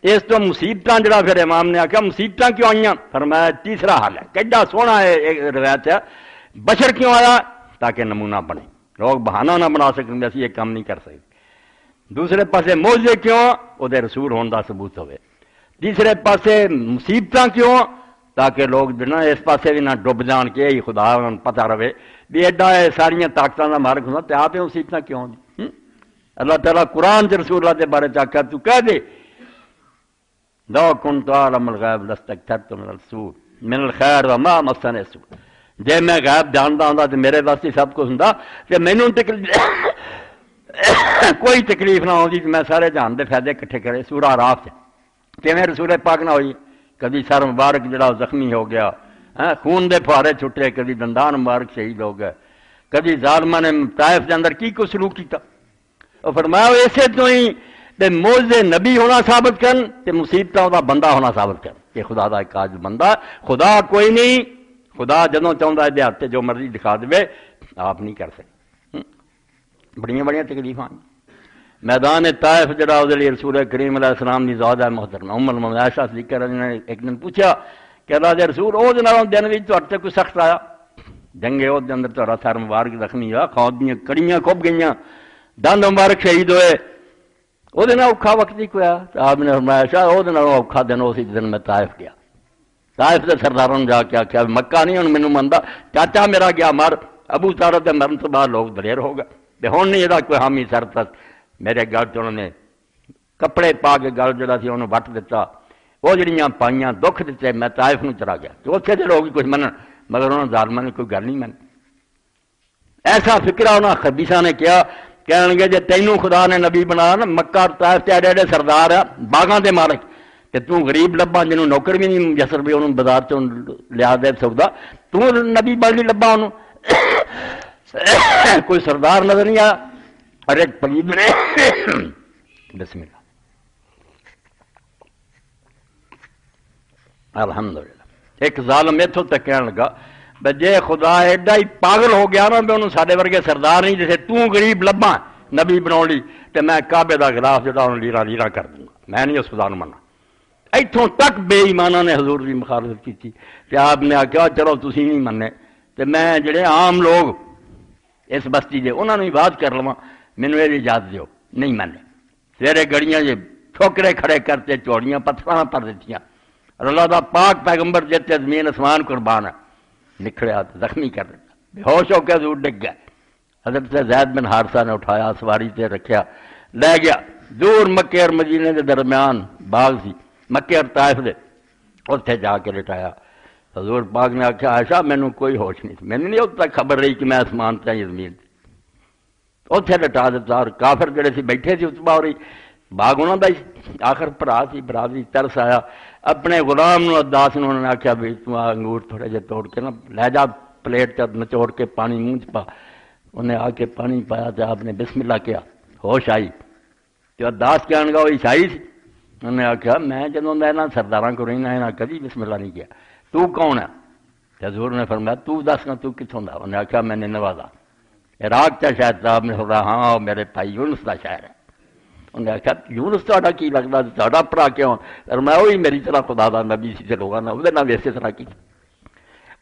इस तो मुसीबत जरा फिर इमाम ने आख्या मुसीबत क्यों आई फिर मैं तीसरा हाल है। कि सोहना है रवायत है। बशर क्यों आया? ताकि नमूना बने। लोग बहाना ना बना सकते असं एक काम नहीं कर सकते दूसरे पासे मोजे क्यों? वो रसूल होने का सबूत हो तीसरे पासे मुसीबत क्यों? ताकि लोग ना इस पासे भी ना डुब जान के ही खुदा पता रहे। भी एडा सारिया ताकतों का मार्ग होंगे तो आप मुसीबत क्यों? अल्लाह तला कुरान च रसूल के बारे च आख्या, तू कह दे दो तो गैब दस्तक थर तो रसूल मिनल खैर मा मसन सूर। जे मैं गैब जानता हूँ तो मेरे वास्ते सब कुछ होंगे तो मैनू कोई तकलीफ़ ना आती मैं सारे जहान के फ़ायदे इकट्ठे करे। सूरा राफ से कि रसूले पाक ना हुई? कभी सर मुबारक जरा जख्मी हो गया। है, खून के फुहारे छुटे कभी दंदान मुबारक शहीद हो गए। कभी जालमा ने ताइफ के अंदर की कुछ सलूक किया फिर मैं इसे तो ही मोजे नबी होना साबित कर मुसीबतों बंदा होना साबित कर खुदा का एक आज बंदा, खुदा कोई नहीं खुदा जो चाहता है हथ जो मर्ज़ी दिखा दे आप नहीं कर सकते बड़िया बड़िया तकलीफ़ आई मैदान ताइफ जरा रसूल करीम सलाम की जाद है मोहतरम। उमर ममैशा ज़िक्र ने एक दिन पूछा कि के रसूल उस दिन भी तो कोई सख्त आया? जंगे उस अंदर तो सर मुबारक जख्मी हुआ खौद दड़ियाँ खुब गई दंद मुबारक शहीद होए। वो औखा वक्त ही कोया आपने फरमाया शाह वो औखा दिन, उस दिन मैं ताइफ गया ਤਾਇਫ ਦੇ ਸਰਦਾਰਾਂ ਨੂੰ ਜਾ ਕੇ ਆਖਿਆ ਮੱਕਾ ਨਹੀਂ ਹੁਣ ਮੈਨੂੰ ਮੰਨਦਾ ਚਾਚਾ ਮੇਰਾ ਗਿਆ ਮਰ ਅਬੂ ਤਾਲਬ ਦੇ ਮਰਨ ਤੋਂ ਬਾਅਦ ਲੋਕ ਦਲੇਰ ਹੋ ਗਏ ਤੇ ਹੁਣ ਨਹੀਂ ਇਹਦਾ ਕੋਈ ਹਾਮੀ ਸਰਪ੍ਰਸਤ ਮੇਰੇ ਗੱਲ ਚ ਉਹਨਾਂ ਨੇ ਕੱਪੜੇ ਪਾ ਕੇ ਗੱਲ ਜਿਹੜਾ ਸੀ ਉਹਨੂੰ ਵੱਟ ਦਿੱਤਾ ਉਹ ਜਿਹੜੀਆਂ ਪਾਈਆਂ ਦੁੱਖ ਦਿੱਤੇ ਮੈਂ ਤਾਇਫ ਨੂੰ ਚਲਾ ਗਿਆ ਤੇ ਉੱਥੇ ਦੇ ਲੋਕ ਕੁਝ ਮੰਨਣ ਮਗਰ ਉਹਨਾਂ ਜ਼ਾਲਮਾਂ ਨੇ ਕੋਈ ਗੱਲ ਨਹੀਂ ਮੰਨੀ ਐਸਾ ਫਿਕਰਾ ਉਹਨਾਂ ਖਬੀਸਾਂ ਨੇ ਕਿਹਾ ਕਹਿਣਗੇ ਜੇ ਤੈਨੂੰ ਖੁਦਾ ਨੇ ਨਬੀ ਬਣਾਇਆ ਨਾ ਮੱਕਾ ਤਾਇਫ ਤੇ ਐਡੇ ਸਰਦਾਰ ਆ ਬਾਗਾਂ ਦੇ ਮਾਲਕ ਤੇ ਤੂੰ ਗਰੀਬ ਲੱਭਾ ਜਿਹਨੂੰ ਨੌਕਰ ਵੀ ਨਹੀਂ ਜਸਰ ਵੀ ਉਹਨੂੰ ਬਾਜ਼ਾਰ ਚੋਂ ਲਿਆ ਦੇ ਸਕਦਾ ਤੂੰ ਨਬੀ ਬਣ ਨਹੀਂ ਲੱਭਾ ਉਹਨੂੰ ਕੋਈ ਸਰਦਾਰ ਨਜ਼ਰ ਨਹੀਂ ਆ ਅਰੇ ਪਲੀਦ ਨੇ ਬਿਸਮਿਲ੍ਲਾ ਅਲਹਮਦੁਲਿਲਾ ਇੱਕ ਜ਼ਾਲਮ ਇਥੋਂ ਤੱਕ ਕਹਿਣ ਲੱਗਾ ਬਈ ਜੇ ਖੁਦਾ ਐਡਾ ਹੀ ਪਾਗਲ ਹੋ ਗਿਆ ਨਾ ਵੀ ਉਹਨੂੰ ਸਾਡੇ ਵਰਗੇ ਸਰਦਾਰ ਨਹੀਂ ਜਿਸੇ ਤੂੰ ਗਰੀਬ ਲੱਭਾਂ ਨਬੀ ਬਣਾਉਣ ਲਈ ਤੇ ਮੈਂ ਕਾਬੇ ਦਾ ਗਲਾਫ ਜਿਹੜਾ ਉਹਨੂੰ ਲੀਰਾ ਲੀਰਾ ਕਰ ਦੂੰਗਾ ਮੈਂ ਨਹੀਂ ਉਸ ਖੁਦਾ ਨੂੰ ਮੰਨਣਾ ਇੱਥੋਂ ਤੱਕ ਬੇਈਮਾਨਾਂ ਨੇ ਹਜ਼ੂਰ ਦੀ ਮੁਖਾਲਫਤ ਕੀਤੀ ਤੇ ਆਪ ਨੇ ਆਖਿਆ ਚਲੋ ਤੁਸੀਂ ਨਹੀਂ ਮੰਨੇ ਤੇ ਮੈਂ ਜਿਹੜੇ ਆਮ ਲੋਕ ਇਸ ਬਸਤੀ ਦੇ ਉਹਨਾਂ ਨੂੰ ਹੀ ਬਾਤ ਕਰ ਲਵਾਂ ਮੈਨੂੰ ਇਹ ਇਜਾਜ਼ਤ ਦਿਓ ਨਹੀਂ ਮੰਨੇ ਸਵੇਰੇ ਗੜੀਆਂ ਜੇ ਠੋਕਰੇ ਖੜੇ ਕਰਤੇ ਚੋੜੀਆਂ ਪੱਥਰਾਂ ਪਰ ਦਿੱਤੀਆਂ ਅੱਲਾਹ ਦਾ ਪਾਕ ਪੈਗੰਬਰ ਜਿੱਤੇ ਜ਼ਮੀਨ ਅਸਮਾਨ ਕੁਰਬਾਨ ਹੈ ਨਿਕਲਿਆ ਤੇ ਜ਼ਖਮੀ ਕਰ ਦਿੱਤਾ ਬੇਹੋਸ਼ ਹੋ ਕੇ ਜ਼ੂਰ ਡਿੱਗ ਗਿਆ हजरत जैद बिन हारसा ने उठाया सवारी से रखा लै गया दूर मक्के और मदीने के दरम्यान बाग सी मक्के और ताइफ दे। उत्थे जाके लिटाया हजूर पाक ने आख्या आशा मैनु कोई होश नहीं मैंने नहीं उस खबर रही कि मैं समान चाह ज़मीन उत्थे लटा दिता और काफिर जड़े से बैठे से उस बारी बाग उन्होंने आखिर भरा से, भरा भी तरस आया। अपने गुलाम अरदास ने उन्होंने आख्या भी तू अंगूर थोड़े जे तोड़ के ना, लै जा प्लेट नचोड़ के पानी मूँह च पा। उन्हें आके पानी पाया तो आपने बिस्मिला किया। होश आई। तो अरदास कह गया वही शाही थी ਉਹਨੇ ਆਖਿਆ ਮੈਂ ਜਦੋਂ ਮੈਂ ਇਹਨਾਂ ਸਰਦਾਰਾਂ ਕੋਲ ਰਹਿਣਾ ਇਹਨਾਂ ਕਦੀ ਬਿਸਮਿਲ੍ਲਾ ਨਹੀਂ ਕਿਹਾ ਤੂੰ ਕੌਣ ਹੈ ਤੇ ਹਜ਼ੂਰ ਨੇ ਫਰਮਾਇਆ ਤੂੰ ਦੱਸ ਨਾ ਤੂੰ ਕਿੱਥੋਂ ਦਾ ਉਹਨੇ ਆਖਿਆ ਮੈਂ ਨਿਨਵਾ ਇਰਾਕ ਦਾ ਸ਼ਾਇਦ ਸਾਹਿਬ ਨੇ ਹੋਦਾ ਹਾਂ ਮੇਰੇ ਭਾਈ ਯੂਨਸ ਦਾ ਸ਼ਹਿਰ ਹੈ ਉਹਨੇ ਆਖਿਆ ਯੂਨਸ ਤੁਹਾਡਾ ਕੀ ਲੱਗਦਾ ਤੁਹਾਡਾ ਭਰਾ ਕਿਉਂ ਪਰ ਮੈਂ ਉਹੀ ਮੇਰੀ ਤਰ੍ਹਾਂ ਖੁਦਾ ਦਾ ਨਬੀ ਸੀ ਤੇ ਲੋਕਾਂ ਨਾਲ ਉਹਦੇ ਨਾਲ ਵੀ ਇਸੇ ਤਰ੍ਹਾਂ ਕੀ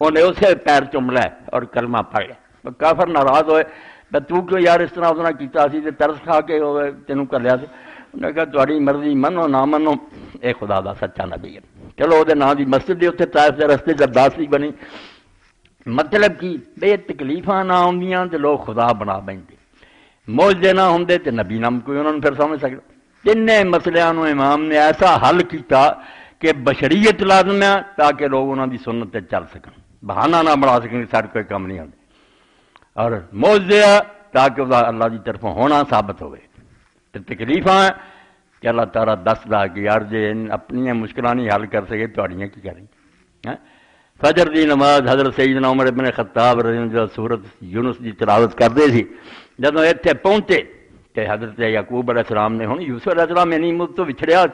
ਉਹਨੇ ਉਸੇ ਪੈਰ ਚੁੰਮ ਲਿਆ ਔਰ ਕਲਮਾ ਪੜ ਲਿਆ ਕਾਫਰ ਨਾਰਾਜ਼ ਹੋਏ ਮੈਂ ਤੂੰ ਕਿਉਂ ਯਾਰ ਇਸ ਤਰ੍ਹਾਂ ਉਹਦਾ ਕੀਤਾ ਸੀ ਤੇ ਤਰਸ ਖਾ ਕੇ ਹੋਵੇ ਤੈਨੂੰ ਕਰ ਲਿਆ ਸੀ ਉਹਨੇ ਕਿਹਾ ਤੁਹਾਡੀ ਮਰਜ਼ੀ ਮੰਨੋ ਨਾ ਮੰਨੋ ਇਹ ਖੁਦਾ ਦਾ ਸੱਚਾ ਨਬੀ ਹੈ ਚਲੋ ਉਹਦੇ ਨਾਂ ਦੀ ਮਸਜਿਦ ਦੇ ਉੱਤੇ ਤਾਇਫ ਦੇ ਰਸਤੇ ਚ ਅਰਦਾਸ ਵੀ ਬਣੀ ਮਤਲਬ ਕੀ ਬੇ ਤਕਲੀਫਾਂ ਨਾ ਆਉਂਦੀਆਂ ਤੇ ਲੋਕ ਖੁਦਾ ਬਣਾ ਬੈਂਦੇ ਮੌਜੇ ਨਾ ਹੁੰਦੇ ਤੇ ਨਬੀ ਨਾਮ ਕੋਈ ਉਹਨਾਂ ਨੂੰ ਫਿਰ ਸਮਝ ਸਕਦਾ ਤਿੰਨੇ ਮਸਲਿਆਂ ਨੂੰ ਇਮਾਮ ਨੇ ਐਸਾ ਹੱਲ ਕੀਤਾ ਕਿ ਬਸ਼ਰੀਅਤ ਲਾਜ਼ਮ ਹੈ ਤਾਂ ਕਿ ਲੋਕ ਉਹਨਾਂ ਦੀ ਸੁਨਨਤ ਤੇ ਚੱਲ ਸਕਣ ਬਹਾਨਾ ਨਾ ਬਣਾ ਸਕਣ ਸਾਡੇ ਕੋਈ ਕੰਮ ਨਹੀਂ ਆਉਂਦੇ ਔਰ ਮੌਜੇ ਤਾਂ ਕਿ ਉਹਦਾ ਅੱਲਾ ਦੀ ਤਰਫੋਂ ਹੋਣਾ ਸਾਬਤ ਹੋਵੇ तो तकलीफा, कि अल्लाह तारा दसदा कि यार जे अपनियाँ मुश्किल नहीं हल कर सके थोड़ियाँ की करें। हाँ? फजर की नमाज़ हज़रत सईद उमर इबन खताब सूरत यूनुस की तलावत करते सी जदों इतने पहुँचे तो हज़रत यकूब अलैहिस्सलाम ने हूँ यूसुफ अलैहिस्सलाम इन्हीं मुझ तो विछड़िया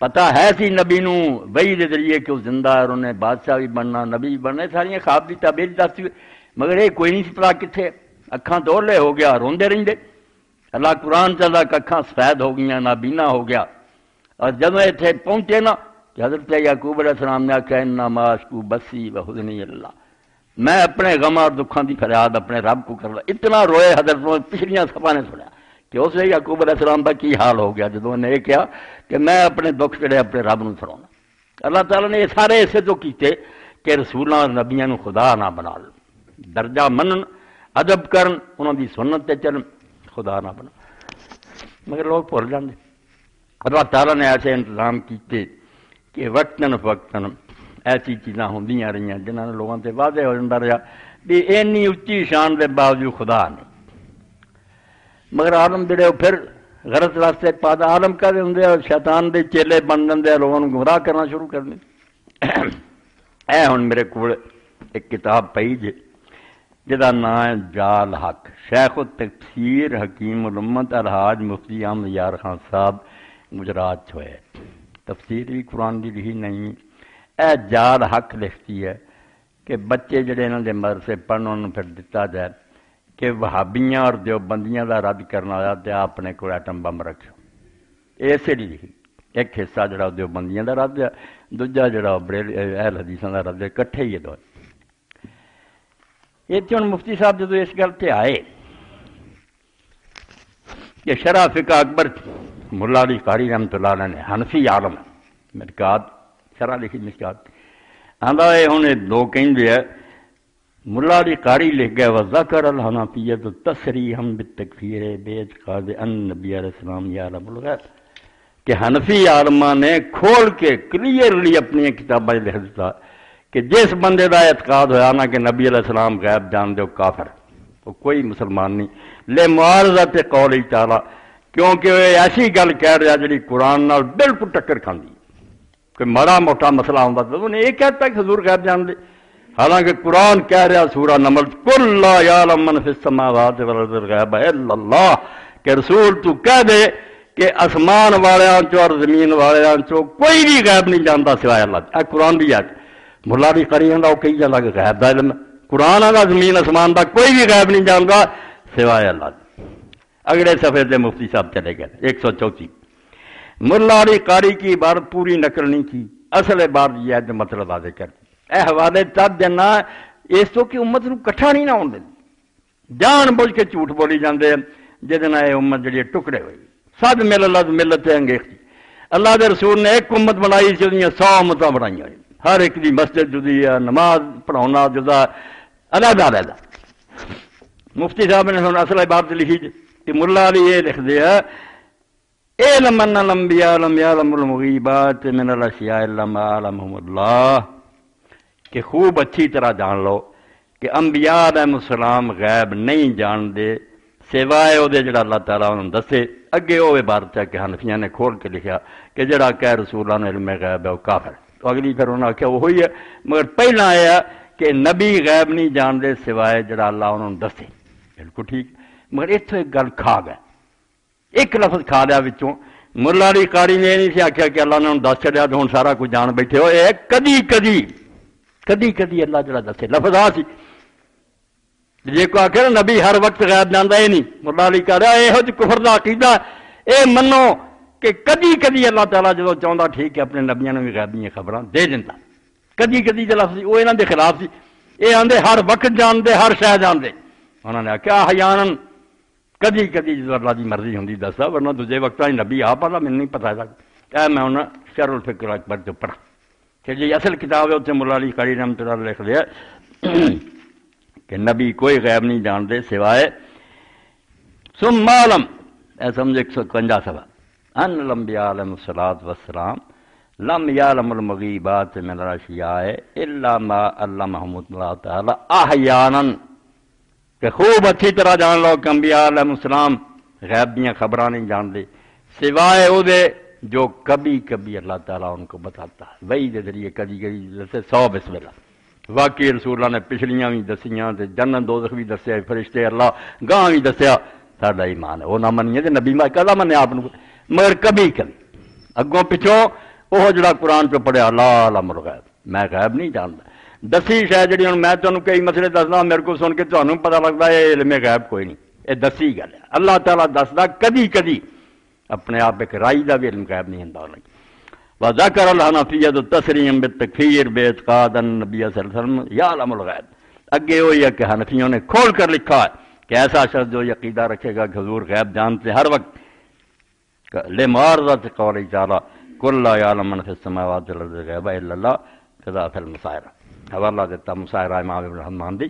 पता है कि नबी नू, वही के ज़रिए कि वह ज़िंदा और उन्हें बादशाह भी बनना, नबी भी बनना सारिया खाब की ताबेरी दस मगर ये कोई नहीं पता कितने अखा तोले हो गया, रोंदे रहेंगे ਰੋਂਦੇ ਰਹਿੰਦੇ ਅੱਲਾਹ ਕੁਰਾਨ ਚੱਲਦਾ ਅੱਖਾਂ ਸਫੈਦ ਹੋ ਗਈਆਂ ਨਾਬੀਨਾ ਹੋ ਗਿਆ ਔਰ ਜਦੋਂ ਇੱਥੇ ਪਹੁੰਚੇ ਨਾ कि हजरत याकूब सलाम ने आख्या इन्ना माशकू बसी बहुदनी अल्लाह मैं अपने गम और दुखों की फरियाद अपने रब को कर इतना रोए हजरत पिछलियां सभा ने सुनिया कि उस वे याकूब सलाम का की हाल हो गया जो उन्हें यह कहा कि मैं अपने दुख जड़े अपने रब न सुना अल्लाह तला ने ये सारे इसे तो किए कि रसूलों और नबिया खुदा ना बना लो दर्जा मनन अदब कर उन्होंने सुनत चलन खुदा ना बना। मगर लोग भुल जाते। अल्लाह ताला ने ऐसे इंतज़ाम किए कि वक्तन फक्तन ऐसी चीज़ा होंगे रही जिन्होंने लोगों से वादे हो जाता रहा भी इन्नी उच्ची शान के बावजूद खुदा नहीं मगर आलम जोड़े फिर गलत रास्ते पाद आलम कहते होंगे शैतान के चेले बन जाते लोगों गुमराह करना शुरू कर दें ए हूँ मेरे को एक किताब पई जे ਜਿਹਦਾ ਨਾਮ ਹੈ ਜਾਲ ਹਕ ਸ਼ੇਖ ਤਫਸੀਰ ਹਕੀਮ ਉਲਮਤ ਅਲਹਾਜ ਮੁਫਤੀ ਅਹਿਮਦ ਯਾਰ ਖਾਨ ਸਾਹਿਬ ਗੁਜਰਾਤ ਚ ਹੋਇਆ ਤਫਸੀਰ ਵੀ ਕੁਰਾਨ ਦੀ ਲਿਖੀ ਨਹੀਂ ਇਹ ਜਾਲ ਹੱਕ ਲਿਖਤੀ ਹੈ ਕਿ ਬੱਚੇ ਜਿਹੜੇ ਇਹਨਾਂ ਦੇ ਮਦਰਸੇ ਪੜਨ ਨੂੰ ਫਿਰ ਦਿੱਤਾ ਜਾਏ ਕਿ ਵਹਾਬੀਆਂ ਔਰ ਦਿਓਬੰਦੀਆਂ ਦਾ ਰੱਦ ਕਰਨ ਵਾਲਾ ਤੇ ਆਪਣੇ ਕੋਲ ਐਟਮ ਬੰਬ ਰੱਖਿਓ ਇਸੇ ਲਈ ਲਿਖੀ ਇੱਕ ਹਿੱਸਾ ਜਿਹੜਾ ਦਿਓਬੰਦੀਆਂ ਦਾ ਰੱਦ ਹੈ ਦੂਜਾ ਜਿਹੜਾ ਬਰੇਲ ਅਹਿਲ ਹਦੀਸਾਂ ਦਾ ਰੱਦ ਹੈ ਇਕੱਠੇ ਹੀ ਇਹ ਦੋ ਇੱਥੇ ਹੁਣ ਮੁਫਤੀ ਸਾਹਿਬ ਜਦੋਂ ਇਸ ਗੱਲ ਤੇ ਆਏ ਕਿ ਸ਼ਰਾ ਫਿਕਾ ਅਕਬਰ मुला अली कारी रहमत ने हनफी आलम मिरकात शरा लिखी मिरकात ਆਂਦਾ ਇਹ ਹੁਣ ਇਹ ਦੋ ਕਹਿੰਦੇ ਆ मुला की कारी लिख गया वज़कर अलहनाफियत तसरी हम बितकफीर बेतकाद अन नबी सलाम या रबुलगैर कि हनफी आलमा ने खोल के क्लीयरली अपनी किताबा लिख दिता कि जिस बंदे का एतकाद होया ना कि नबी सलाम गैब जान दो काफर। वो कोई मुसलमान नहीं। ले मुआरजा ते कौल चाला क्योंकि वह ऐसी गल कह रहा जी कुरान नाल बिल्कुल टक्कर खाती कोई माड़ा मोटा मसला आता तो उन्हें यह कहता कि हजूर गैब जान दे। हालाँकि कुरान कह रहा सूरा नमल अल्लाह के रसूल तू कह दे कि आसमान वाले चो और ज़मीन वाले चो कोई भी गैब नहीं जानता सिवाय अल्लाह कुरान भी है मुला भी करी जाता कही जाता कि गैब का इलम कुरान आगा जमीन आसमान का कोई भी गैब नहीं जानता सिवाय अल्लाह अगले सफे से मुफ्ती साहब चले गए एक सौ चौथी मुल्लारी कारी की बात पूरी नकल नहीं की असल बात यह है जो मतलब वादे कर ਇਹ ਹਵਾਲੇ ਤਦ ਦੇਣਾ ਇਸ ਤੋਂ ਕਿ ਉਮਤ ਨੂੰ ਇਕੱਠਾ ਨਹੀਂ ਨਾ ਹੋਣ ਦਿੰਦੀ ਜਾਣ ਬੁੱਝ ਕੇ ਝੂਠ ਬੋਲੀ ਜਾਂਦੇ ਜਿਹਦੇ ਨਾਲ ਇਹ ਉਮਤ ਜਿਹੜੀ ਟੁਕੜੇ ਹੋਈ ਸਦ ਮਿਲ ਅੱਲਾਹ ਦੀ ਮਿਲਤ ਤੇ ਅੰਗੇਖੀ ਅੱਲਾਹ ਦੇ ਰਸੂਲ ਨੇ ਇੱਕ ਉਮਤ ਬਣਾਈ हर एक की मस्जिद जुदी है, नमाज़ पढ़ा जुदा अलहदा अलहदा मुफ्ती साहब ने हम असल इबारत तो लिखी कि मुला भी ये लिखते हैं, ए लमन लंबिया लंबिया लम मुगीबात मिन रशिया लमा के खूब अच्छी तरह जान लो कि अंबिया मुसलाम गैब नहीं जानते सिवाए वे जरा अल्लाह तला उन्होंने दसे। अगे वह इबारत है कि हनफिया ने खोल के लिखा कि जरा कह रसूलों ने इलमे गैब है वह काफ़ है तो अगली फिर उन्होंने आख्या, वही है। मगर पहला आया कि नबी गैब नहीं जानते सिवाए जरा अल्लाह उन्होंने दसे। बिल्कुल ठीक। मगर इतों एक गल खा गया एक लफज खा लिया बिचों मुला कारी ने नहीं से आख्या कि अल्लाह ने दस छड़िया तो हूँ सारा कुछ जान बैठे हो। कदी कदी कदी कदी अल्लाह जरा दसे। लफज आ सी। जे को आखे ना, नबी हर वक्त गैब जाता है नहीं। मुला अली कर रहा यहो कुफर का अकीदा ये मनो कि कदी कदी अल्लाह तला जो चाहता ठीक है, अपने नबिया भी गैब दियाँ खबर दे दिता कदी कदी जो लफ्ज वो इन्हों के खिलाफ से। ये आते हर वक्त जानते हर शह जानते उन्होंने आख्या हजानन कदी कदी जो अल्लाह की मर्ज़ी होंगी दसा वरना दूजे वक्त नबी आ पता मैंने नहीं पता लगता मैं उन्हें शरुल फ़िक्र अकबर जो पढ़ा कि जी असल किताब है उत्थे मुला अली कड़ी रहमत लिख दिया (clears throat) कि नबी कोई गैब नहीं जानते सिवाय सुम मालम ऐ समझ एक सौ इकवंजा सवा अन अनलम्बियालम सलात वसलाम लम यालमगीबात महमूदान कि खूब अच्छी तरह जान लो कंबिया गैब दियाँ खबर नहीं जानते सिवाए वो जो कभी कभी अल्लाह तला उनको बताता है वही के ज़रिए कभी कभी दस सौ बिस्मिल्ला वाकई रसूलों ने पिछलियाँ भी दसियाँ जन्नत दो भी दसिया फरिश्ते अल्लाह गांह भी दसिया साडा ईमान है वो ना मनिए नबी मैं कदा मने आपको मगर कभी कभी। अगों पिछों वह जरा कुरान चो पढ़िया अल्लाह अला मुरगैब मैं गैब नहीं जानता दसी शायद जी हम मैं तुम्हें कई मसले दसदा, मेरे को सुन के तुम्हें पता लगता है इलमे गैब कोई नहीं ये दसी गल है अल्लाह तला दसदा कभी कभी अपने आप एक राई का भी इलम गैब नहीं होता उन्हें वजाकर हनफियत तसरीम बेतकफीर बेतकादन नबी वसल्लम, या अलमुल गैब। अगे वही है कि हनफियों ने खोल कर लिखा है कि ऐसा शख्स जो यकीदा रखेगा हजूर गैब जानते हर वक्त। ले मारत कौल चाला कुल्ला यालमन फिसमावात गैब अल्लाह कदा फिल मुसायरा हवाला दिता मुसायरा इमाम रहमान दी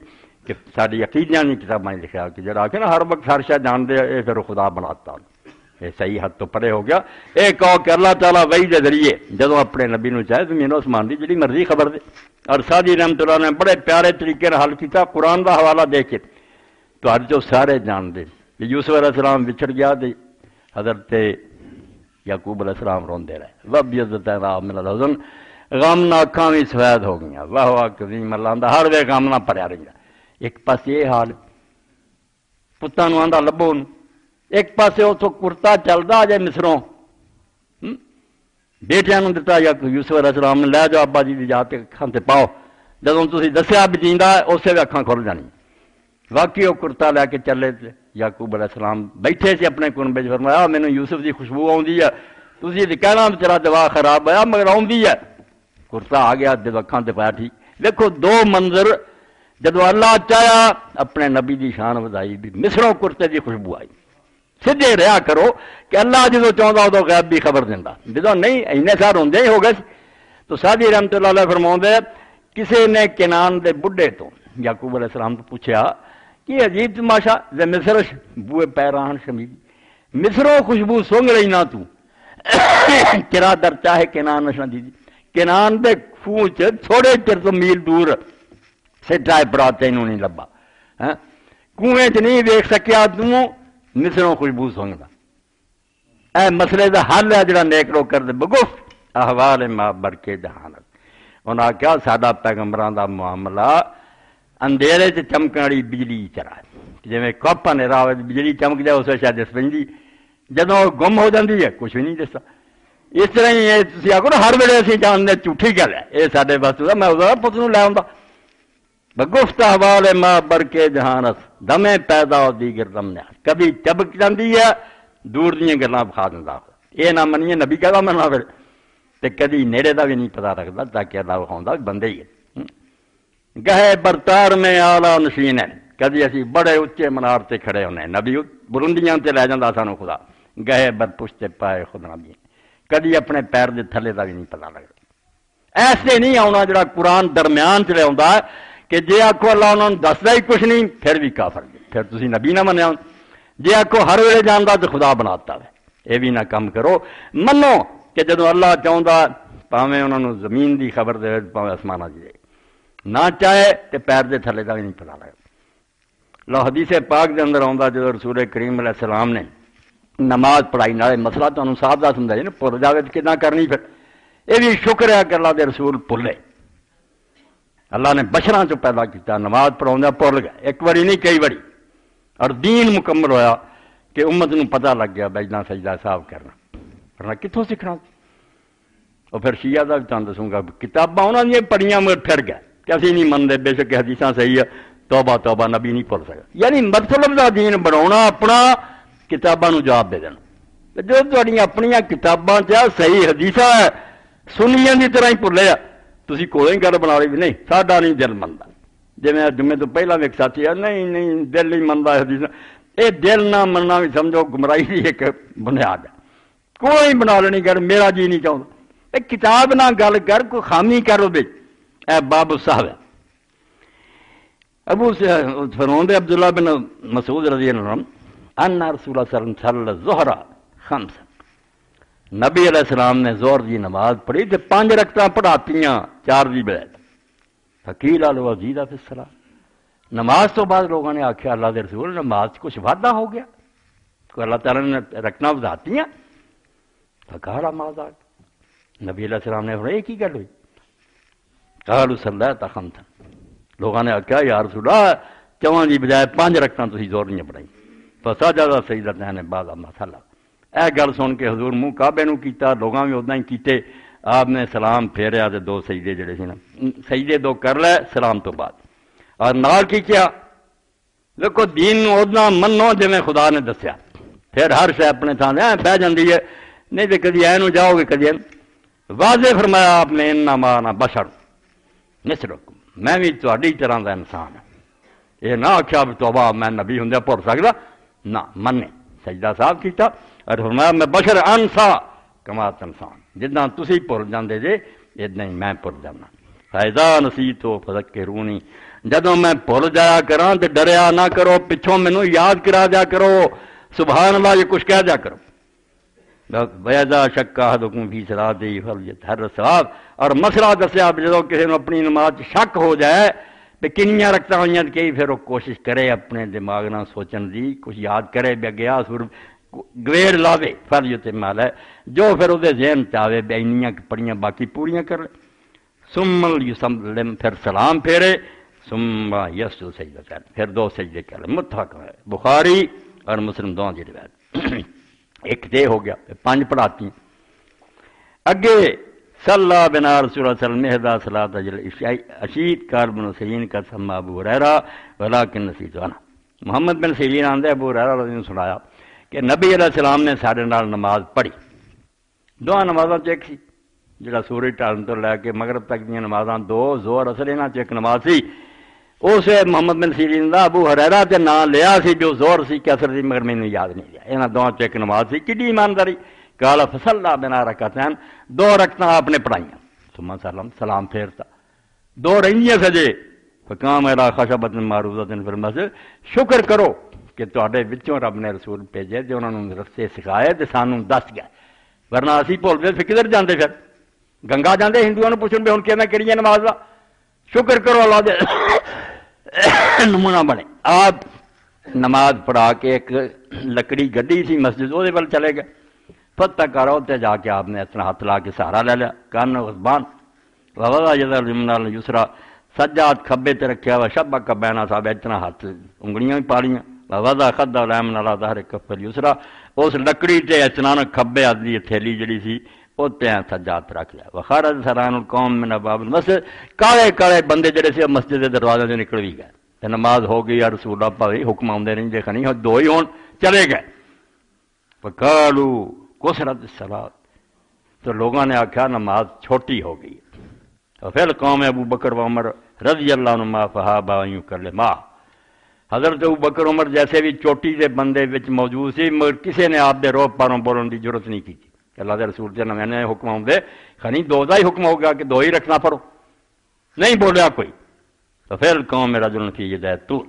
कि साड़ी अकीदियाँ की किताबा लिखा कि जरा आखे ना हर वक्त हर शायद जानते फिर खुदा बनाता ये सही हद तो परे हो गया ये कहो कि अल्लाह तला वही के ज़रिए जो अपने नबी ने चाहे ज़मीन आसमान की जी मर्ज़ी खबर दे और सादी रहमत ने बड़े प्यारे तरीके हल किया कुरान का हवाला दे के तो जो सारे जानते यूसुफ अलैहिस्सलाम विछड़ गया याकूब अलैहिस्सलाम रोंदे रहे। रब यजता राम मिला लजन गम ना अखां भी सफ़ेद हो गई। वाह वाह कदी मरलांदा हर वे गम ना भरया रहंगा एक पास ये हाल, पुत्ता नु आंदा लबो नु एक पास उतो कुर्ता चलता जे मिसरों। बेटियाँ नु दित्ता या यूसुफ अलैहिस्सलाम ने ले जाओ अब्बा जी दी जात अखां ते पाओ। जदों तुसी दस्या बिजींदा ओसे वे अखां खुल जानी बाकी वह कुर्ता लैके चले याकूब अलाम बैठे से अपने कुन बच्चे फरमाया, मैंने यूसुफ की खुशबू आँदी है तुझे तो कहना बेचारा दवा खराब आया मगर आँदी है कुर्ता आ गया दवाखा तो पाया ठीक। देखो, दो मंजर, जदों अल्लाह चाया, अपने नबी की शान वधाई भी मिसरों कुर्ते की खुशबू आई। सीधे रहा करो कि अल्लाह जो चाहता उदो गैब भी खबर दिता जो नहीं, इन्ने साल होंद ही हो गए। तो साधी रहमत फरमाते किसी ने किनान के बुढ़े तो याकूब अल सलाम को पूछा ये अजीब तमाशा? जे मिसर बुए पैरान शमी मिसरो खुशबू सोंग रही ना तू। किरा दर चाहे किनान नशा दीदी किनान दे खूह च थोड़े चिर तो मील दूर। से ड्राइवरा तेन नहीं लबा है? कुएँ च नहीं देख सकिया तू। मिसरों खुशबू सोंगदा ए मसले का हल है जरा नेकरो कर दे बगुफ। अहवाल माँ बरके जहानत। उन्हें आख्या साडा पैगंबर का मामला ਅੰਧੇਰੇ 'ਚ ਚਮਕਣ ਵਾਲੀ ਬਿਜਲੀ ਚਰਾ ਜਿਵੇਂ ਕੋਪਾ ਨੇ ਰਾਵ ਬਿਜਲੀ ਚਮਕ ਜਾ ਉਸ ਸ਼ਾਇਦ ਦਿਸ ਪੈਂਦੀ ਜਦੋਂ ਗੁੰਮ ਹੋ ਜਾਂਦੀ ਹੈ ਕੁਝ ਵੀ ਨਹੀਂ ਦਿਸਦਾ ਇਸ ਤਰ੍ਹਾਂ ਹੀ ਇਹ ਤੁਸੀਂ ਆਖੋ ਨਾ ਹਰ ਵੇਲੇ ਅਸੀਂ ਜਾਣਦੇ ਝੂਠੀ ਗੱਲ ਹੈ ਇਹ ਸਾਡੇ ਵਸਤੂ ਦਾ ਮੈਂ ਉਹਦਾ ਪੁੱਤ ਨੂੰ ਲੈ ਆਉਂਦਾ ਬਗੁਫਤ ਹਵਾਲੇ ਮਾ ਬਰਕੇ ਜਹਾਨਤ ਦਮੇ ਪੈਦਾ ਹੋ ਦੀਗਰ ਦਮਨੇ ਕਦੀ ਚਮਕ ਜਾਂਦੀ ਹੈ ਦੂਰ ਦੀਆਂ ਗੱਲਾਂ ਵਿਖਾ ਦਿੰਦਾ ਇਹ ਨਾ ਮੰਨੀਏ ਨਬੀ ਕਹਦਾ ਮੰਨਣਾ ਫਿਰ ਤੇ ਕਦੀ ਨੇੜੇ ਦਾ ਵੀ ਨਹੀਂ ਪਤਾ ਰੱਖਦਾ ਤਾਂ ਕਿ ਅੱਲਾਹ ਵਿਖਾਉਂਦਾ ਬੰਦੇ ਹੀ ਹੈ गहे बरतार में आला नशीन है। कभी असी बड़े उच्चे मनार से खड़े होने नबी, बुरुंदियाँ से लै जाता सू खुदा। गहे बरपुश से पाए खुदा भी कभी अपने पैर के थले का भी नहीं पता लगता ऐसे नहीं आना जरा कुरान दरम्यान च लिया कि जे आखो अल्लाह उन्होंने दसदा ही कुछ नहीं, फिर भी काफर फिर तुम नबी ना मनिया जे आखो हर वे जाता तो खुदा बनाता है ये भी ना कम करो। मनो कि जो अल्लाह चाहता भावें उन्होंने ज़मीन की खबर दे, भावें आसमाना जी दे। ਨਾ ਚਾਹੇ ਤੇ ਪੈਰ ਦੇ ਥੱਲੇ ਦਾ ਵੀ ਨਹੀਂ ਪਤਾ ਲੱਗਦਾ ਲੋ ਹਦੀਸੇ ਪਾਕ ਦੇ ਅੰਦਰ ਆਉਂਦਾ ਜਦੋਂ ਰਸੂਲ ਕਰੀਮ ਅਲੈਹ ਸਲਾਮ ਨੇ ਨਮਾਜ਼ ਪੜਾਈ ਨਾਲੇ ਮਸਲਾ ਤੁਹਾਨੂੰ ਸਾਫ ਦਾ ਸਮਝਾਇਆ ਨਾ ਭੁੱਲ ਜਾਵੇ ਤੇ ਕਿਦਾਂ ਕਰਨੀ ਫਿਰ ਇਹ ਵੀ ਸ਼ੁਕਰ ਹੈ ਕਿ ਅੱਲਾਹ ਦੇ ਰਸੂਲ ਭੁੱਲੇ ਅੱਲਾਹ ਨੇ ਬਸ਼ਰਾਂ ਚੋਂ ਪੈਦਾ ਕੀਤਾ ਨਮਾਜ਼ ਪੜਾਉਂਦਾ ਭੁੱਲ ਗਿਆ ਇੱਕ ਵਾਰੀ ਨਹੀਂ ਕਈ ਵਾਰੀ ਔਰ ਦੀਨ ਮੁਕੰਮਲ ਹੋਇਆ ਕਿ ਉਮਤ ਨੂੰ ਪਤਾ ਲੱਗ ਗਿਆ ਬੈਜਨਾ ਸਜਦਾ ਸਾਫ ਕਰਨਾ ਕਰਨਾ ਕਿੱਥੋਂ ਸਿੱਖਣਾ ਉਹ ਫਿਰ ਸ਼ੀਆ ਦਾ ਵੀ ਤੁਹਾਨੂੰ ਦੱਸੂਗਾ ਕਿਤਾਬਾਂ ਉਹਨਾਂ ਦੀਆਂ ਪੜੀਆਂ ਮਰ ਫਿਰ ਗਿਆ ਕਿ ਅਸੀਂ ਨਹੀਂ ਮੰਨਦੇ ਬੇਸ਼ੱਕ ਹਦੀਸਾਂ ਸਹੀ ਆ ਤੋਬਾ ਤੋਬਾ ਨਬੀ ਨਹੀਂ ਭੁੱਲ ਸਕਦਾ ਯਾਨੀ ਮਤਲਬ ਦਾ ਦੀਨ ਬਣਾਉਣਾ ਆਪਣਾ ਕਿਤਾਬਾਂ ਨੂੰ ਜਵਾਬ ਦੇ ਦੇਣਾ ਤੇ ਜੋ ਤੁਹਾਡੀਆਂ ਆਪਣੀਆਂ ਕਿਤਾਬਾਂ 'ਚ ਸਹੀ ਹਦੀਸਾਂ ਸੁਨੀਆਂ ਦੀ ਤਰ੍ਹਾਂ ਹੀ ਭੁੱਲੇ ਆ ਤੁਸੀਂ ਕੋਲੋਂ ਹੀ ਗੱਲ ਬਣਾ ਲਈ ਵੀ ਨਹੀਂ ਸਾਡਾ ਨਹੀਂ ਦਿਲ ਮੰਨਦਾ ਜਿਵੇਂ ਜੁਮੇ ਤੋਂ ਪਹਿਲਾਂ ਵੀ ਇੱਕ ਸਾਥੀ ਆ ਨਹੀਂ ਨਹੀਂ ਦਿਲ ਨਹੀਂ ਮੰਨਦਾ ਹਦੀਸਾਂ ਇਹ ਦਿਲ ਨਾ ਮੰਨਣਾ ਵੀ ਸਮਝੋ ਗੁੰਮਰਾਹੀ ਦੀ ਇੱਕ ਬੁਨਿਆਦ ਹੈ ਕੋਈ ਬਣਾ ਲੈਣੀ ਗੱਲ ਮੇਰਾ ਜੀ ਨਹੀਂ ਚਾਹੁੰਦਾ ਇਹ ਕਿਤਾਬ ਨਾਲ ਗੱਲ ਕਰ ਕੋਈ ਖਾਮੀ ਕਰ ਉਹਦੇ बाब साहब है अबू फरमाते अब्दुल्ला बिन मसूद रज़ी अन्ना रसूल जोहरा नबी अलैहिस्सलाम ने जोहर जी नमाज़ पढ़ी तो पाँच रकत पढ़ाती चार जी बैल फकीर आलो अजीदा फिसला नमाज़ तो बाद लोगों ने आख्या अल्लाह के रसूल, नमाज़ कुछ वाधा हो गया। तो अल्लाह तला ने रकना बधाती फकारा माजाक नबी अलैहिस्सलाम ने हम एक ही गल हुई? ਨਬੀ ਅਲੈਹ ਸਲਾਮ ਨੇ ਫਰਮਾਇਆ ਇਹ ਕੀ ਗੱਲ ਹੋਈ ਕਾਲੂ ਸੱਲਾ ਤਖਮਤਨ ਲੋਕਾਂ ਨੇ ਆਖਿਆ ਯਾਰ ਸੁਲਾ ਚਵਾਂ ਦੀ ਬਜਾਏ ਪੰਜ ਰਕਤਾਂ ਤੁਸੀਂ ਜ਼ੋਰ ਨਹੀਂ ਪੜਾਈ ਫਸਾ ਜਿਆਦਾ ਸਜਦਾ ਤੈਨੇ ਬਾਜ਼ਾ ਮਸਲਾ ਇਹ ਗੱਲ ਸੁਣ ਕੇ ਹਜ਼ੂਰ ਮੂੰਹ ਕਾਬੇ ਨੂੰ ਕੀਤਾ ਲੋਕਾਂ ਵੀ ਉਦਾਂ ਹੀ ਕੀਤੇ ਆਪ ਨੇ ਸਲਾਮ ਫੇਰਿਆ ਤੇ ਦੋ ਸਜਦੇ ਜਿਹੜੇ ਸੀ ਨਾ ਸਜਦੇ ਦੋ ਕਰ ਲੈ ਸਲਾਮ ਤੋਂ ਬਾਅਦ ਔਰ ਨਾਲ ਕੀ ਕਿਹਾ ਵੇਖੋ ਦੀਨ ਨੂੰ ਉਦਾਂ ਮੰਨੋ ਜਿਵੇਂ ਖੁਦਾ ਨੇ ਦੱਸਿਆ ਫਿਰ ਹਰ ਸ਼ੈ ਆਪਣੇ ਥਾਂ ਤੇ ਬਹਿ ਜਾਂਦੀ ਹੈ ਨਹੀਂ ਤੇ ਕਦੀ ਐ ਨੂੰ ਜਾਓਗੇ ਕਦੀ ਵਾਜ਼ੇ ਫਰਮਾਇਆ ਆਪਨੇ ਇੰਨਾ ਮਾਨਾ ਬਸ਼ਰ ਮਿਸਲਕਮ ਮੈਂ ਵੀ ਤੁਹਾਡੀ ਤਰ੍ਹਾਂ ਦਾ ਇਨਸਾਨ ਹਾਂ ਇਹ ਨਾ ਆਖਿਆ ਵੀ ਤੋਬਾ ਮੈਂ ਨਬੀ ਹੁੰਦਿਆ ਭੁੱਲ ਸਕਦਾ ਨਾ ਮੰਨੇ ਸਜਦਾ ਸਾਹਿਬ ਕੀਤਾ ਔਰ ਫਰਮਾਇਆ ਮੈਂ ਬਸ਼ਰ ਅਨਸਾ ਕਮਾ ਇਨਸਾਨ ਜਿੱਦਾਂ ਤੁਸੀਂ ਭੁੱਲ ਜਾਂਦੇ ਜੇ ਇਦਾਂ ਹੀ ਮੈਂ ਭੁੱਲ ਜਾਂਦਾ ਫਾਇਦਾ ਨਸੀਤੋ ਫਜ਼ਕਰੂਨੀ ਜਦੋਂ ਮੈਂ ਭੁੱਲ ਜਾਇਆ ਕਰਾਂ ਤੇ ਡਰਿਆ ਨਾ ਕਰੋ ਪਿੱਛੋਂ ਮੈਨੂੰ ਯਾਦ ਕਰਾ ਦਿਆ ਕਰੋ ਸੁਭਾਨ ਅੱਲਾਹ ਇਹ ਕੁਛ ਕਹਿ ਦਿਆ ਕਰੋ ਵੈਦਾ ਸ਼ੱਕਾ ਹਦਕੂ ਫੀ ਸਲਾਤੀ ਫਲ ਹਰ ਸਵਾਬ और मसला दसिया जो किसी अपनी नमाज़ शक हो जाए भी किनिया रक्त हुई कई फिर वो कोशिश करे अपने दिमाग न सोचने की कुछ याद करे भी अगे आ सुर गवेर लावे, फ़र्ज़ उत्ते माल है जो फिर वो जहन च आवे भी इनिया पढ़िया बाकी पूरियाँ कर। सुमल युसम फिर सलाम फेरे, सुम्मा यसु सही कर फिर दो सजदे कर मुथा है। बुखारी और मुस्लिम दो की रिवायत। एक दे हो गया पाँच पढ़ाती अगे सल्ला बिना रसूल मेहदा सलात अशीत कार बिन सलीन का समा अबू हुरैरा वला के नसीत वाना मोहम्मद बिन सलीन आंदे अबू हुरैरा ने सुनाया कि नबी सलाम ने साढ़े नाल नमाज पढ़ी दोवां नमाज़ां च एक सी ਜਿਹੜਾ ਸੂਰਜ ਢਲਣ ਤੋਂ ਲੈ ਕੇ ਮਗਰਬ ਤੱਕ ਦੀਆਂ ਨਮਾਜ਼ਾਂ ਦੋ ਜ਼ੋਰ ਅਸਲ ਇਹਨਾਂ ਚ ਇੱਕ ਨਮਾਜ਼ ਸੀ ਉਸ ਮੁਹੰਮਦ ਬਿਨ ਸੀਰੀਨ ਦਾ ਅਬੂ ਹਰੈਰਾ ਤੇ ਨਾਂ ਲਿਆ ਸੀ ਜੋ ਜ਼ੋਰ ਸੀ ਕਿ ਅਸਰ ਦੀ ਮਗਰ ਮੈਨੂੰ ਯਾਦ ਨਹੀਂ ਰਿਹਾ ਇਹਨਾਂ ਦੋਵਾਂ ਚ ਇੱਕ ਨਮਾਜ਼ ਸੀ ਕਿੱਡੀ ਇਮਾਨਦਾਰੀ काला फसल्ला बिना रखतैन दो रखत आपने पढ़ाइया सुमा सलम, सलाम फेरता दो रही सजे। फकाम मेरा खशबत मारूदन फिर मस्जिद शुक्र करो कि थोड़े बिचों रब ने रसूल भेजे तो उन्होंने रस्ते सिखाए तो सानू दस गए। वरना असी भुल गए, फिर किधर जाते फिर? गंगा जाते हिंदुओं पूछन भी हम कि कि नमाज़? का शुक्र करो अल्लाह दे (coughs) नमूना बने। आप नमाज़ पढ़ा के एक लकड़ी गड्डी सी मस्जिद वो वाल चले गए। पत्ता करो तो जाके आपने इस तरह हाथ ला के सहारा ले लिया। कान उस्बान वजा जदर जिमनाल यूसरा सज्जा हाथ खब्बे ते रखे हुआ शब्बा का बैना साहब इतना हाथ उंगलियाँ भी पालिया वजा खदा लैम नाला दारे कफर यूसरा, उस लकड़ी से अचानक खब्बे हाथ की थैली जी सी उत्ते सज्जा हाथ रख लिया। वखारा सरान कौम में नबाब मस्जिद काले काले बंदे जड़े से मस्जिद के दरवाजे से निकल भी गए। तो नमाज़ हो गई यार रसूला भाई हुक्म आते नहीं देखा नहीं दो ही हो चले गए। पकालू कुसरत सलात तो लोगों ने आख्या, नमाज़ छोटी हो गई। और फिर कौम अबू बकर उमर रज़ी अल्लाह मा फहा यूँ कर ले माह हज़रत अबू बकर उमर जैसे भी चोटी के बंदे मौजूद से, मगर किसी ने आपके रोब पारों बोलने की ज़रूरत नहीं की। अल्लाह के रसूल के नवे हुक्म आते खनी दो का ही हुक्म हो गया कि दो ही रखना पड़ो। नहीं बोलिया कोई। तो फिर कौम मेरा जुल्म थी जदैतूल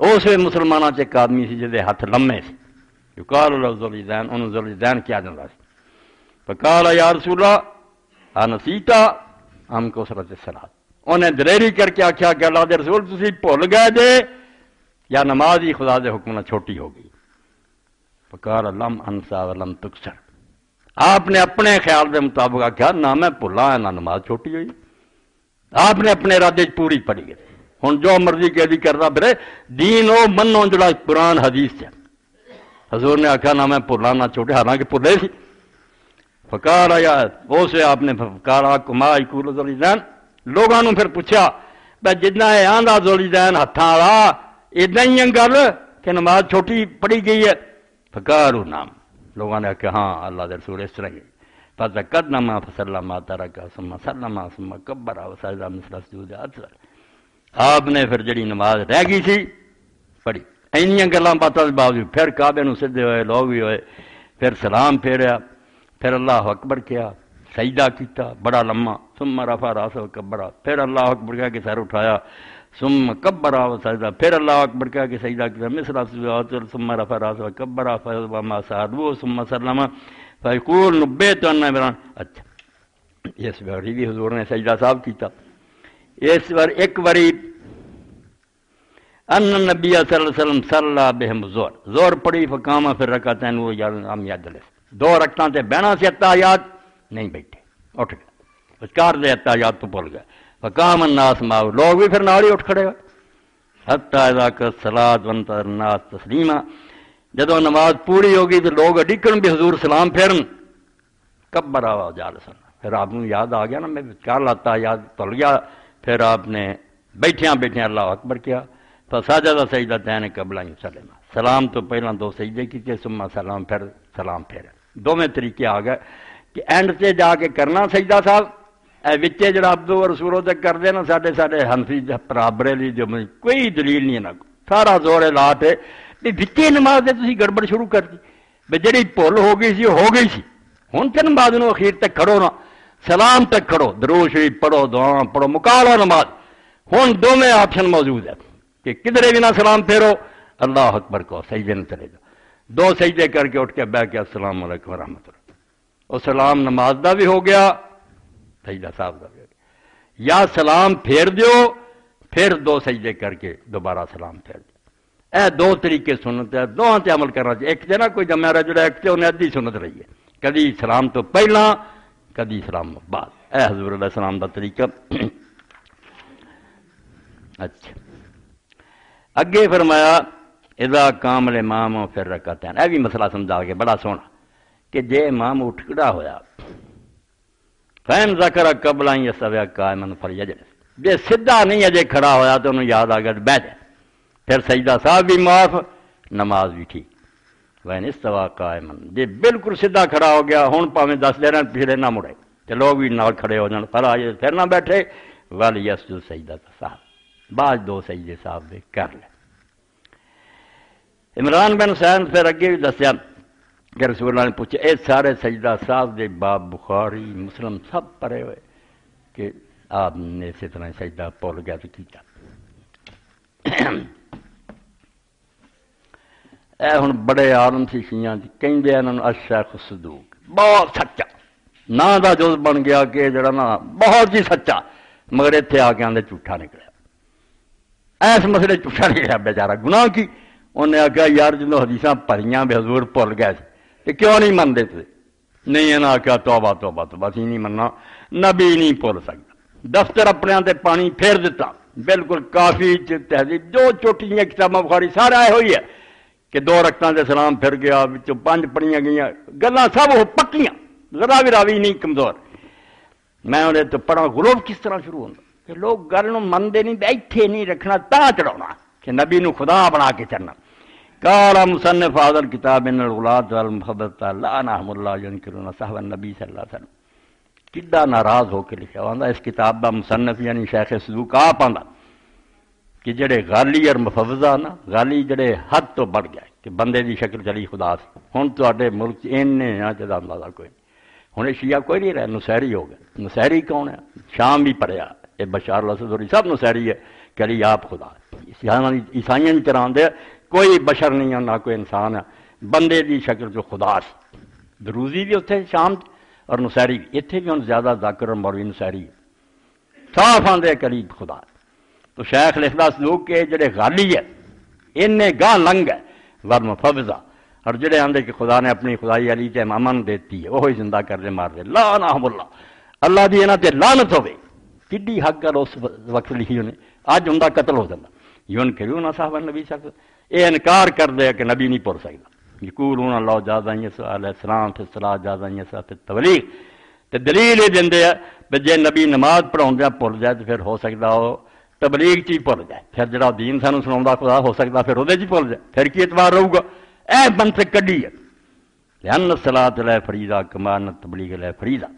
उस मुसलमाना च एक आदमी से जिसे हथ लम्मे से। युकाल जुलजैन उन्होंने जुलजैन क्या जाता है फकाल या रसूला अनसीता हमको सरत सलाद उन्हें दलेरी करके आख्या कि अल्लाह के रसूल तुम भुल गए जे या नमाज़ ही खुदा के हुक्म छोटी हो गई फकाल लम अनसा लम तुकसर आपने अपने ख्याल के मुताबिक आख्या ना मैं भुला ना नमाज़ छोटी हुई आपने अपने इरादे पूरी पढ़ी है हूँ जो मर्ज़ी कहती करता फिर दीन वो मनो जो कुरान हदीस है हजूर ने आख्या ना मैं भुला ना छोटे, हालाँकि भुले सी फकार आया उस आपने फकारा कुमा जोलीदैन लोगों फिर पूछा भाई जिन्ना आंदा जोलीदैन हथा वाला इदा ही गल कि नमाज़ छोटी पढ़ी गई है? फकारू नाम। लोगों ने आख्या हाँ अल्लाह के रसूल इस तरह ही। पता कदनमा फसला माता रखा सुमा सलमा सुमा कब्बरा वसाजा मिसरा असर आपने फिर जी नमाज़ रह गई थी, पढ़ी। इनिया गल् बातों के बावजूद फिर सीधे हुए लोग भी हुए फिर सलाम फेरिया फिर अल्लाह अकबर किया सईदा किया बड़ा लम्मा सुम रफा रास कब्बरा फिर अल्लाह अकबर कह के सर उठाया सुम कब्बरा सजदा फिर अल्लाह अकबर कह के सईदा किया मिसरा सुम रफा रास कब्बरा फमा साधु सुम सलमा फैकूल नब्बे तो इमरान अच्छा इस बारी भी हजूर ने सजदा साहब किया इस बार एक बारी अन नबी वसल्लम सल्ला बेहम ज़ोर। ज़ोर पड़ी फकामा फिर रखा वो याद हम याद दो रखता से बहना से अत्ता याद नहीं बैठे। उठ गए। विचार दे अत्ता याद तो भूल गए। फकाम नास माओ। लोग भी फिर नाल ही उठ खड़े हुए हत्ता सलाद वंतर नास तस्लीमा। जो नमाज़ पूरी होगी तो लोग अडिकन भी हजूर सलाम फिरन। कब्बर आवा जाल सन। फिर आपको याद आ गया ना, मैं विचार लाता याद भुल गया। फिर आपने बैठिया बैठिया अल्लाह अकबर किया। फसाजा का सजदा तैन कबला सलेमा। सलाम तो पहला दो सजदे किए सुमा सलाम फिर सलाम फिर। दोवें तरीके आ गए कि एंड से जाके करना सजदा साहब। विचे जरा अब्दू रसूलों तक करते ना, साढ़े साढ़े हंफी बराबरे जो कोई दलील नहीं ना। सारा ज़ोर ला के भी विचे नमाज़ से तुम गड़बड़ शुरू कर दी भी जी भुल हो गई सी, हो गई सी। हूँ तो नमाज़ न अखीर तक खड़ो ना। सलाम तक खड़ो। दरूद शरीफ पढ़ो, दुआ पढ़ो मुका लो नमाज़। हूँ दोवें ऑप्शन मौजूद है। कि किधरे भी ना सलाम फेरो, अल्लाह अकबर को सजदे में चले जाओ। दो सजदे करके उठ के बह के असलाम रहमत और सलाम नमाज़ का भी हो गया, सजदा साहब का भी हो गया। या सलाम फेर दो फिर दो सजदे करके दोबारा सलाम फेर दो यह दो तरीके सुनत है से अमल करना चाहिए। एक से ना कोई जमया जो एक से उन्हें अद्धी सुनत रही है। कभी सलाम तो पहला, कभी सलाम तो बाद। ए हजूर सलाम का तरीका। (coughs) अच्छा। अगे फरमाया इदा कामल इमाम फिर रखत है यह भी मसला समझा के बड़ा सोहना, कि जे इमाम उठ खड़ा होया फ़ैन जकर कबला ही सव्या कायमन फल यजन जे सीधा नहीं अजे खड़ा होया तो उन्होंने याद आ गया बह जाए। फिर सजदा साहब भी माफ़, नमाज़ भी ठीक। वैन इस्तवा कायमन, जे बिल्कुल सीधा खड़ा हो गया हूँ भावें दस देर पिछले ना मुड़े। तो लोग भी नाल खड़े हो जाए पर आज फिर ना बैठे, वल यस जो सजदा साहब बाद दो सजदे साहब दे कर ले इमरान बिन हुसैन फिर अगे भी दसिया कि रसूल ने पूछा ये सारे सजदा साहब दे बाब बुखारी मुस्लिम सब परे हुए कि आपने इस तरह सजदा भुल गया तो किया ਇਹ ਹੁਣ ਬੜੇ ਆਲਮ ਸੀ ਸ਼ੀਆਂ ਦੀ ਕਹਿੰਦੇ ਇਹਨਾਂ ਨੂੰ ਅਸ਼ੈਖ ਸਦੂਕ ਬਹੁਤ ਸੱਚਾ ਨਾਂ ਦਾ ਜੁਜ਼ ਬਣ ਗਿਆ ਕਿ ਜਿਹੜਾ ਨਾ ਬਹੁਤ ਹੀ ਸੱਚਾ ਮਗਰ ਇੱਥੇ ਆ ਕੇ ਆਂਦੇ ਝੂਠਾ ਨਿਕਲਿਆ ਐਸ ਮਸਲੇ ਝੂਠਾ ਨਿਕਲਿਆ ਬੇਚਾਰਾ ਗੁਨਾਹ ਕੀ ਉਹਨੇ ਆਖਿਆ ਯਾਰ ਜਦੋਂ ਹਦੀਸਾਂ ਭਰੀਆਂ ਵੀ ਹਜ਼ੂਰ ਭੁੱਲ ਗਏ ਤੇ ਕਿਉਂ ਨਹੀਂ ਮੰਨਦੇ ਤੁਸੀਂ ਨਹੀਂ ਇਹਨਾਂ ਆਖਿਆ ਤੋਬਾ ਤੋਬਾ ਤੋਬਾ ਅਸੀਂ ਨਹੀਂ ਮੰਨਣਾ ਨਬੀ ਨਹੀਂ ਭੁੱਲ ਸਕਦਾ ਦਫ਼ਤਰ ਆਪਣਿਆਂ ਤੇ ਪਾਣੀ ਫੇਰ ਦਿੱਤਾ ਬਿਲਕੁਲ ਕਾਫੀ ਚ ਤਹਿਜ਼ੀਬ ਜੋ ਚੋਟੀਆਂ ਕਿਤਾਬਾਂ ਬੁਖਾਰੀ ਸਾਰਾ ਇਹੋ ਹੀ ਹੈ ਕਿ ਦੋ ਰਕਤਾਂ ਦੇ ਸਲਾਮ ਫਿਰ ਗਿਆ ਵਿੱਚੋਂ ਪੰਜ ਪੜੀਆਂ ਗਈਆਂ ਗੱਲਾਂ ਸਭ ਉਹ ਪੱਕੀਆਂ ਜ਼ਰਾ ਵੀ ਰਾਵੀ ਨਹੀਂ ਕਮਜ਼ੋਰ ਮੈਂ ਉਹਦੇ ਤੋਂ ਪੜਾ ਗਲੋਬ ਕਿਸ ਤਰ੍ਹਾਂ ਸ਼ੁਰੂ ਹੁੰਦਾ कि लोग गल मनते नहीं बैठे नहीं रखना तह चढ़ा कि नबी ने खुदा बना के चढ़ना। कालम सन फादल किताब इन गुलाबला नबी सला सन कि नाराज़ होकर लिखा आंता किताब का मुसनफ यानी शेख सदूक आ पाँगा कि जड़े गाली और मुफवजा ना, गाली जड़े हद तो बढ़ गया, कि बंदे की शक्ल चली खुदास हूँ तो मुल्क इन्ने चाहता कोई हूँ शिया कोई नहीं रहा नुशहरी हो गया नुशहरी कौन है? शाम भी पड़िया ਇਹ ਬਸ਼ਾਰ ਅਲ-ਅਸਦ ਸਭ ਨੁਸੈਰੀ ਹੈ ਕਿ ਅਲੀ ਆਪ ਖੁਦਾ ਇਸਾਈਆਂ ਦੀ ਇਸਾਈਆਂ ਦੀ ਤਰ੍ਹਾਂ ਦੇ ਕੋਈ ਬਸ਼ਰ ਨਹੀਂ ਹੈ ਨਾ ਕੋਈ ਇਨਸਾਨ ਹੈ ਬੰਦੇ ਦੀ ਸ਼ਕਲ 'ਚ ਖੁਦਾ ਸੀ ਦਰੂਜ਼ੀ ਵੀ ਉੱਥੇ ਸ਼ਾਮ ਔਰ ਨੁਸੈਰੀ ਵੀ ਇੱਥੇ ਵੀ ਹੁਣ ਜ਼ਿਆਦਾ ਜ਼ਾਕਰ ਮੌਲਵੀ ਨੁਸੈਰੀ ਸਾਫ ਆਂਦੇ ਕਰੀਬ ਖੁਦਾ तो शेख लिखदा सलूक के जड़े गाली है इन्ने गां लंघ है वर्म फवजा और जड़े आंदे कि खुदा ने अपनी खुदाई अली ते मामन देती है वही जिंदा कर दे मार दे ला ना मुल्ला अल्लाह दी इन्हां ते लानत होवे ਸਿੱਧੀ ਹੱਕ ਕਰ ਉਸ ਵਕਤ ਲਿਖੀ ਉਹਨੇ ਅੱਜ ਹੁੰਦਾ ਕਤਲ ਹੋ ਜਾਂਦਾ ਯੂਨ ਕਰਿਓ ਨਾ ਸਾਹਿਬ ਨਬੀ ਸ਼ਕ ਇਹ ਇਨਕਾਰ ਕਰਦੇ ਆ ਕਿ ਨਬੀ ਨਹੀਂ ਪੁਰ ਸਕਦਾ ਯਕੂਲੂਨ ਅੱਲਾਹ ਜਾਦਾ ਯਸ ਅਲੈਹਿਸਲਾਮ ਫਿਰ ਸਲਾਤ ਜਾਦਾ ਯਸ ਫਿਰ ਤਬਲੀਗ ਤੇ ਦਲੀਲ ਇਹ ਦਿੰਦੇ ਆ ਵੀ ਜੇ ਨਬੀ ਨਮਾਜ਼ ਪੜਾਉਂਦਿਆਂ ਭੁੱਲ ਜਾਏ ਤੇ ਫਿਰ ਹੋ ਸਕਦਾ ਉਹ ਤਬਲੀਗ 'ਚ ਹੀ ਭੁੱਲ ਜਾਏ ਫਿਰ ਜਿਹੜਾ ਦੀਨ ਸਾਨੂੰ ਸੁਣਾਉਂਦਾ ਖੁਦਾ ਹੋ ਸਕਦਾ ਫਿਰ ਉਹਦੇ 'ਚ ਹੀ ਭੁੱਲ ਜਾਏ ਫਿਰ ਕੀ ਇਤਵਾਰ ਰਹੂਗਾ ਇਹ ਬੰਤ ਕੱਢੀ ਹੈ ਲਿਆਨ ਸਲਾਤ ਲੈ ਫਰੀਦਾ ਕਮਾਨ ਤਬਲੀਗ ਲੈ ਫਰੀਦਾ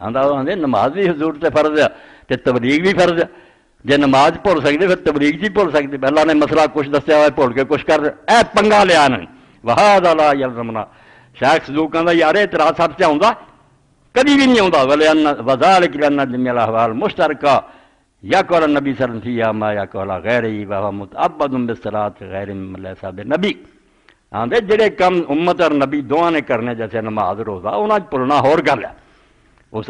ਆਂਦਾ ਉਹ ਆਂਦੇ ਨਮਾਜ਼ ਵੀ ਹਜ਼ੂਰ ਤੇ ਫਰਜ਼ ਆ ਤੇ ਤਬਲੀਗ ਵੀ ਫਰਜ਼ ਆ ਜੇ ਨਮਾਜ਼ ਭੁੱਲ ਸਕਦੇ ਫਿਰ ਤਬਲੀਗ ਜੀ ਭੁੱਲ ਸਕਦੇ ਅੱਲਾ ਨੇ ਮਸਲਾ ਕੁਝ ਦੱਸਿਆ ਹੋਇਆ ਭੁੱਲ ਕੇ ਕੁਝ ਕਰ ਇਹ ਪੰਗਾ ਲਿਆ ਨਾ ਵਹਾਦ ਅਲਾ ਯਲਜ਼ਮਨਾ ਸ਼ੇਖ ਸਦੂਕਾਂ ਦਾ ਯਾਰ ਇਤਰਾਜ਼ ਸੱਚ ਤੇ ਆਉਂਦਾ ਕਦੀ ਵੀ ਨਹੀਂ ਆਉਂਦਾ ਵਲੇ ਅਨ ਵਜ਼ਾਲਿਕ ਲਨ ਜਮੀਲ ਅਹਵਾਲ ਮੁਸ਼ਤਰਕਾ यकौल नबी सरफिया यकौला गैर ही वाह मुतअबदुम बिसलात गैर साहब नबी आंदे ਜਿਹੜੇ ਕੰਮ ਉਮਤ ਔਰ ਨਬੀ ਦੋਵਾਂ ਨੇ ਕਰਨੇ ਜੈਸੇ ਨਮਾਜ਼ ਰੋਜ਼ਾ ਉਹਨਾਂ 'ਚ ਭੁੱਲਣਾ ਹੋਰ ਗੱਲ ਹੈ ਉਸ ਅਸੀਂ ਉਹ ਉਹਦੇ ਵਰਾਸਾ ਕੁੱਲ उस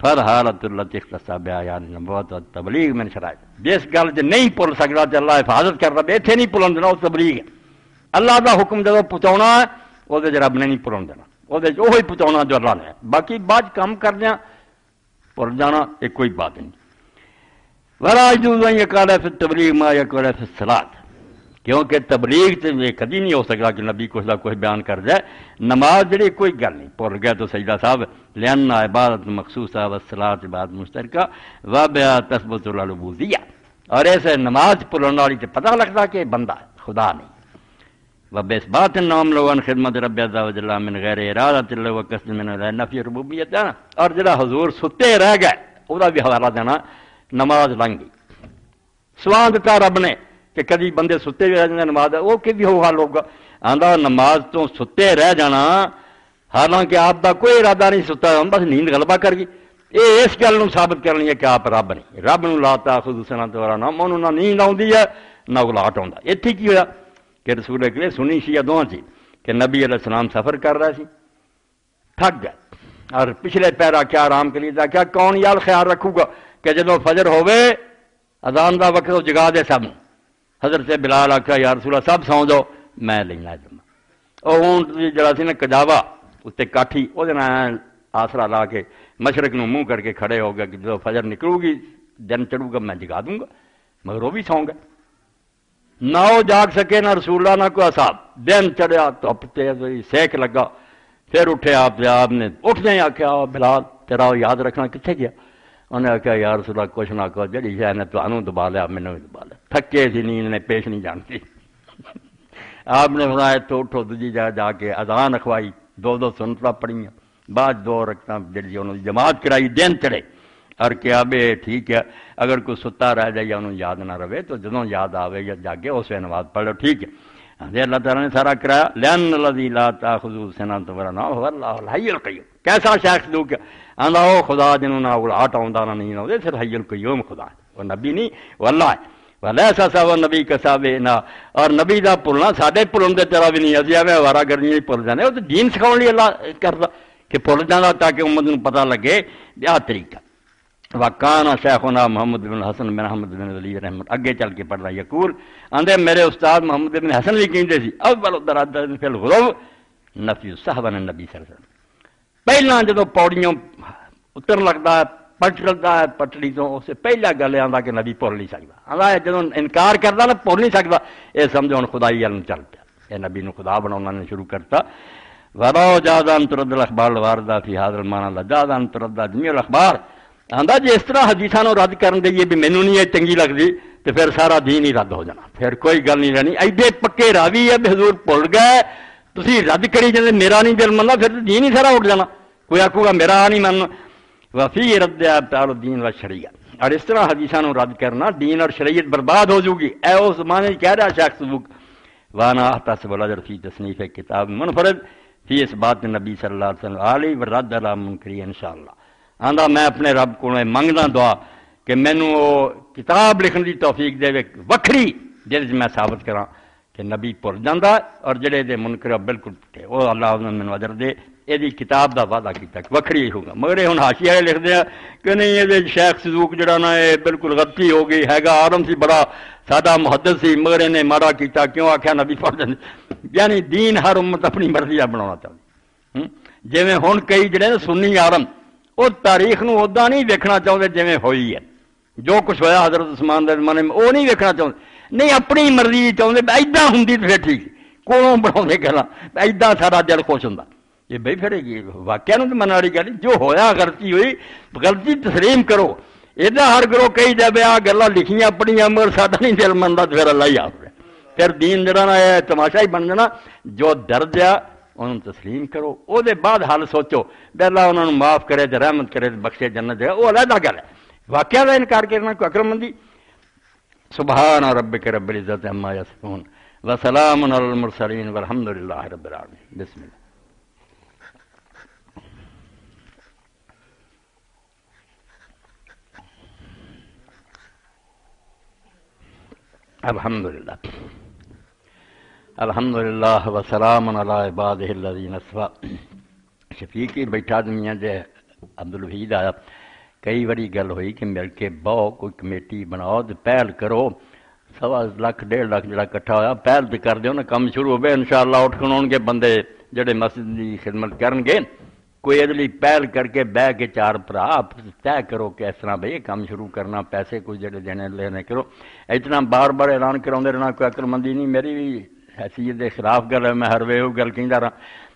फरहारत बहुत तबलीग मैंने शराय बेस गल च नहीं भुल सकता तो अल्लाह हिफाजत कर रहा इतने नहीं भुलन देना वह तबलीग है अल्लाह का हुक्म जो है वो रब ने नहीं भुलन देना वो ही पहुँचा जो अल्लाह ने बाकी बाद कम कर दिया भुल जाना एक कोई बात नहीं वराज तबलीग माया सलाद क्योंकि तबलीग तो ये कभी नहीं हो सकता कि नबी कुछ ना कुछ बयान कर जाए नमाज़ जड़ी कोई गल नहीं, भुल गया तो सजदा साहब लियाना इबादत मखसूस वसलात इबादत मुश्तरका व बया है और ऐसे नमाज़ भुलन वाली तो पता लगता कि बंदा खुदा नहीं। वब इस बात नाम लोगन खिदमत रब मिन गैर इरादत नफी रबूबियत और जरा हजूर सुते रह गए वह भी हवाला देना, नमाज़ लंघ। गई सुबह दिता रब ने। ਕਿ ਕਦੀ ਬੰਦੇ ਸੁੱਤੇ ਵੀ ਰਹਿ ਜਾਂਦੇ ਨਮਾਜ਼ ਉਹ ਕਿਵੇਂ ਹੋ ਹਾਲ ਹੋਊਗਾ ਆਂਦਾ ਨਮਾਜ਼ ਤੋਂ ਸੁੱਤੇ ਰਹਿ ਜਾਣਾ ਹਾਲਾਂਕਿ ਆਪ ਦਾ ਕੋਈ ਇਰਾਦਾ ਨਹੀਂ ਸੁੱਤਾ ਹੁੰਦਾ ਬਸ ਨੀਂਦ ਗਲਬਾ ਕਰ ਗਈ ਇਹ ਇਸ ਗੱਲ ਨੂੰ ਸਾਬਤ ਕਰਨੀ ਹੈ ਕਿ ਆਪ ਰੱਬ ਨਹੀਂ ਰੱਬ ਨੂੰ ਲਾਤਾ ਖੁਦ ਸਨਾ ਤੋਰਾ ਨਾ ਉਹਨੂੰ ਨਾ ਨੀਂਦ ਆਉਂਦੀ ਹੈ ਨਾ ਉਲਾਟ ਆਉਂਦਾ ਇੱਥੇ ਕੀ ਹੋਇਆ कि रसूल अकले सुनी शिया दोवां सी कि नबी सलाम सफ़र कर रहा सी थक गए और पिछले पैरा क्या आराम के लिए था क्या कौन यार ख्याल रखूगा कि जो फजर होवे अजान का वक्त जगा दे सब हजरत से बिलाल आख्या यार रसूला सब सौ जाओ मैं लेना जमा ਉਹ ਊਂਟ ਦੀ ਜਿਹੜਾ ਸੀ ਨਾ ਕਜਾਵਾ ਉੱਤੇ ਕਾਠੀ ਉਹਦੇ ਨਾਲ ਆਸਰਾ ਲਾ ਕੇ ਮਸ਼ਰਕ ਨੂੰ ਮੂੰਹ ਕਰਕੇ ਖੜੇ ਹੋ ਗਏ ਕਿ ਜਦੋਂ ਫਜਰ ਨਿਕਲੂਗੀ ਦਿਨ ਚੜੂਗਾ ਮੈਂ ਜਗਾ ਦੂੰਗਾ ਮਗਰ ਉਹ ਵੀ ਸੌਂ ਗਏ ਨਾ ਉਹ ਜਾਗ ਸਕੇ ਨਾ ਰਸੂਲਾ ਨਾ ਕੋਈ ਅਸਾਬ ਦਿਨ ਚੜਿਆ ਧੁੱਪ ਤੇ ਸੇਕ ਲੱਗਾ ਫਿਰ ਉੱਠਿਆ ਆਪ ਆਪ ਨੇ ਉੱਠਦੇ ਆਖਿਆ ਬਿਲਾਲ ਤੇਰਾ ਉਹ ਯਾਦ ਰੱਖਣਾ ਕਿੱਥੇ ਗਿਆ ਉਹਨੇ ਆਖਿਆ ਯਾਰ ਰਸੂਲਾ ਕੁਛ ਨਾ ਕਹੋ ਜਿਹੜੀ ਸ਼ੈ ਨੇ ਤੁਹਾਨੂੰ ਦਬਾ ਲਿਆ ਮੈਨੂੰ ਵੀ ਦਬਾ ਲਿਆ ਥੱਕੇ ਸੀ ਨੀਂਦ ਨੇ ਪੇਸ਼ ਨਹੀਂ ਜਾਣਦੀ आपने फरमाया तो उठो दूजी जगह जाके अजान अखवाई दो दो सुनता पढ़ियां बाद दो रखता जी उन्होंने जमात कराई दिन चढ़े और क्या बे ठीक है अगर कोई सुता रह जाए या उन्होंने याद ना रहे तो जो याद आवे या जागे उस वे नमाज पढ़ लो ठीक है अल्लाह तला ने सारा कराया लैन लदी ला ताखुजू सना तुम्हारा नाम अल्लाह कही कैसा शख्स क्या आंदा ओ खुदा जिन्हों ना उड़ाट आउंदा ना नहीं आउंदे फिर हय्युल कयूम खुदा। वो नबी नहीं वो अल्लाह है वला ऐसा सा, वो नबी कसाबे ना। और नबी का भुलना, साढ़े भुलन के तरह भी नहीं। अभी एवं अवारा गर्मी भुल जाने। वो तो दीन सिखाने लिए अल्लाह करता कि भुल जाता ताकि उम्मत को पता लगे आ तरीका। वकाना शेखुना मोहम्मद बिन हसन बिन अहमद बिन अली रहमत। अगे चल के पढ़ पढ़ना यकूल आंदे, मेरे उस्ताद मोहम्मद बिन हसन भी कहते सी, अव्वल दराद फिल गुरव नफी साहबन नबी सर। पहला जो पौड़ियों उतर लगता है पट लगता है पटड़ी तो उस पहला गल आता कि नबी भुल नहीं सकता आंदा है जो इनकार करता ना भुल नहीं सकता यह समझो हम खुदाई वाल चल पाया यह नबी खुदा बना शुरू करता वरो ज़्यादा तुरद अखबार वारदा फ़ी हादल माना ला ज़्यादा तुरदा जमील अखबार आंदा जो इस तरह हदीसा रद्द कर दईए भी मैनू नहीं चंगी लगती तो फिर सारा दीन ही रद्द हो जाना फिर कोई गल नहीं रहनी एडे पक्के रावी है भी हजूर भुल गए तुम रद्द करी जाते मेरा नहीं दिल मनना फिर दीन ही सारा उठ जाना। कोई आखूगा, मेरा नहीं मन। वफी रद्द प्यारो दीन व शरीय और इस तरह हदीसा रद्द करना, दीन और शरीयत बर्बाद हो जूगी ए उस जमाने कह रहा शख्स बुक, वाना तसबला फ़ी तसनीफ किताब मुनफरद, फ़ी इस बात नबी अलैहि वसल्लम रद्द अला मुनकरी इंशाअल्लाह। आंदा, मैं अपने रब को मंगदा दुआ कि मैनू किताब लिखने की तौफीक दे वक्री जिस मैं साबित करा। कि नबी भुल जाता और जड़े मुनकर बिल्कुल पुठे वो अल्लाह मैंने अजर दे यदि किताब का वादा किया वक्री होगा मगर हम हाशी वाले लिखते हैं कि नहीं ये शेख सदूक जरा ना ये बिल्कुल गलती हो गई है आरम से बड़ा सादा मुहदत से मगर इन्हें माड़ा किया क्यों आख्या नबी पढ़ दें यानी दीन हर उम्मत अपनी मर्जी का बना चाहती जिमें हूँ कई जड़े सुनी आरम ਉਹ ਤਾਰੀਖ ਨੂੰ ਉਦਾਂ ਨਹੀਂ ਵੇਖਣਾ ਚਾਹੁੰਦੇ ਜਿਵੇਂ ਹੋਈ ਹੈ ਜੋ ਕੁਝ ਹੋਇਆ ਹਜ਼ਰਤ ਉਸਮਾਨ ਦੇ ਜ਼ਮਾਨੇ ਵਿੱਚ ਉਹ ਨਹੀਂ ਵੇਖਣਾ ਚਾਹੁੰਦੇ ਨਹੀਂ, ਆਪਣੀ ਮਰਜ਼ੀ ਚਾਹੁੰਦੇ ਐਦਾਂ ਹੁੰਦੀ ਤੇ ਫਿਰ ਠੀਕ। ਕੋਲੋਂ ਬਣਾਉਂਦੇ ਗੱਲਾਂ ਐਦਾਂ ਸਾਡਾ ਦਿਲ ਖੁਸ਼ ਹੁੰਦਾ। ਇਹ ਬਈ ਫਿਰ ਵਾਕਿਆ ਨੂੰ ਤੇ ਮੰਨਣ ਵਾਲੀ ਗੱਲ ਜੋ ਹੋਇਆ ਗਲਤੀ ਹੋਈ, ਗਲਤੀ ਤਸਲੀਮ ਕਰੋ। ਇਹਦਾ ਹਰ ਗਰੋ ਕਹੀ ਜਾਵੇ ਆ ਗੱਲਾਂ ਲਿਖੀਆਂ ਆਪਣੀ ਅਮਰ ਸਾਡਾ ਨਹੀਂ ਦਿਲ ਮੰਨਦਾ ਫਿਰ ਅੱਲਾ ਹੀ ਆਪੇ ਫਿਰ ਦੀਨ ਜਿਹੜਾ ਨਾ, ਇਹ ਤਮਾਸ਼ਾ ਹੀ ਬਣ ਜਾਣਾ, ਜੋ ਦਰਦ ਆ, ਉਹਨੂੰ ਤਸਲੀਮ ਕਰੋ। ਉਹਦੇ ਬਾਅਦ ਹੱਲ ਸੋਚੋ ਬੇਲਾ ਉਹਨਾਂ ਨੂੰ ਮਾਫ ਕਰੇ ਤੇ ਰਹਿਮਤ ਕਰੇ ਤੇ ਬਖਸ਼ੇ ਜੰਨਤ ਦੇ। ਉਹ ਅਲੱਗ ਗੱਲ ਹੈ। ਵਾਕਿਆ ਦਾ ਇਨਕਾਰ ਕਰਨਾ ਕੋਈ ਅਕਰਮੰਦੀ सुबहान रब के रब इज़्ज़त अम्मा यसफून वसलाम मुरसलीन वलहमदुलिल्लाह रब्बिल आलमीन बिस्मिल्लाह अल्हम्दुलिल्लाह अलहमदिल्ला वसलाम अलाबादीनसवा शफीक बैठा दुनिया जे अब्दुल वहीद आया कई बारी गल हुई कि मिल के बहो कोई कमेटी बनाओ तो पहल करो। सवा लख, डेढ़ लख जरा कट्ठा होया, पहल तो कर दो ना कम शुरू हो इनशाला उठ खड़ोगे बंदे जड़े मस्जिद की खिदमत करे कोई ये पहल करके बह के चार भरा तय करो कि इस तरह भाई काम शुरू करना, पैसे कोई जड़े देने लेने करो। इतना बार बार ऐलान कराते रहना, कोई अकलमंदी नहीं मेरी भी हैसीयत के खिलाफ गल है मैं हर वे गल रहा।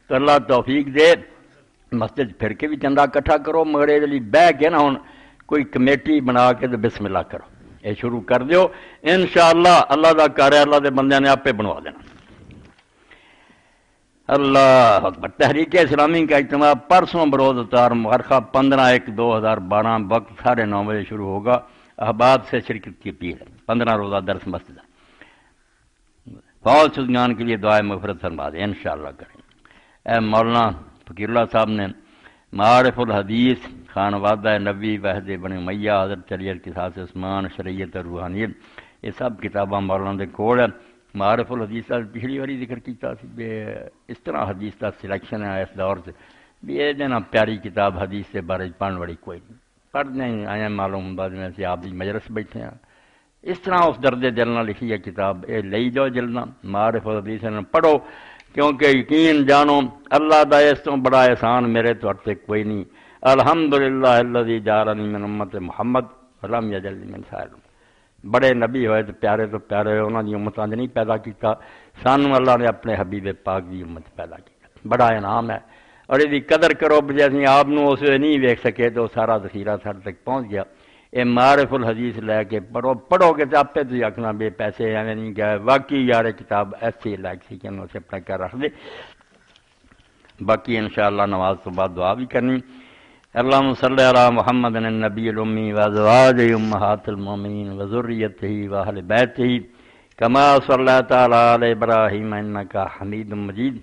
तो अल्लाह तौफीक दे। मस्जिद फिर के भी चंदा कट्ठा करो, मगर ये बह के ना हूँ कोई कमेटी बना के तो बिस्मिल्ला करो। ये शुरू कर दो इन शाला अल्लाह का कर है, अल्लाह के बंद ने आपे बनवा देना। अल्लाह अकबर। तहरीक इस्लामी का इज्तम परसों बरोज उतार मरखा पंद्रह एक दो हज़ार बारह, वक्त साढ़े नौ बजे शुरू होगा। अहबाब से शिरकत की अपील पंद्रह रोज़ा दरस मस्जिद फौज सुजान के लिए दुआ मफरत फरमा दें। इन करें। ए मौलाना फकीरुल्ला साहब ने मारफुल हदीस खान वादा नबी वहद बन मैया हज़रत चलियत के साथ उस्मान शरीयत और रूहानियत ये सब किताबा मौलाना के कोल है। मारफुल हदीस का पिछली बारी ज़िक्र किया इस तरह हदीस का सिलेक्शन है इस दौर से भी ये ना प्यारी किताब हदीस के बारे पढ़ने वाली कोई नहीं पढ़ने आया मालूम बाद में से आप मजरस बैठे हैं। इस तरह उस दर्जे दिल न लिखी है किताब। ये ले जाओ जलना मारे फदीस पढ़ो। क्योंकि यकीन जानो, अल्लाह का इस तो बड़ा एहसान मेरे तौर से कोई नहीं। अलहमदुल्लाजी जारनी मिन उम्मत मुहम्मद रम यजल मिन साहिर बड़े नबी होए तो प्यारे तो प्यारे उम्मत नहीं पैदा किया सानू अल्लाह ने अपने हबीब पाक की उम्मत पैदा किया बड़ा इनाम है। और यदि कदर करो, जे अं आप नहीं वेख सके तो सारा जखीरा साढ़े तक पहुँच गया ये मारफुल हदीस लैके पढ़ो पढ़ोगे तो आपे तुम आखना बे पैसे एवं नहीं गए बाकी यार किताब ऐसी लायक सी कि उसे अपने घर रख दे बाकी इन शाला नमाज़ तो बाद दुआ भी करनी अल्लाह सल मोहम्मद नबी उम्मी वजवाज उम्महातलमोमिन वजुर्रियत ही वाहल बैत ही कमा सल तला का हमीद मजीद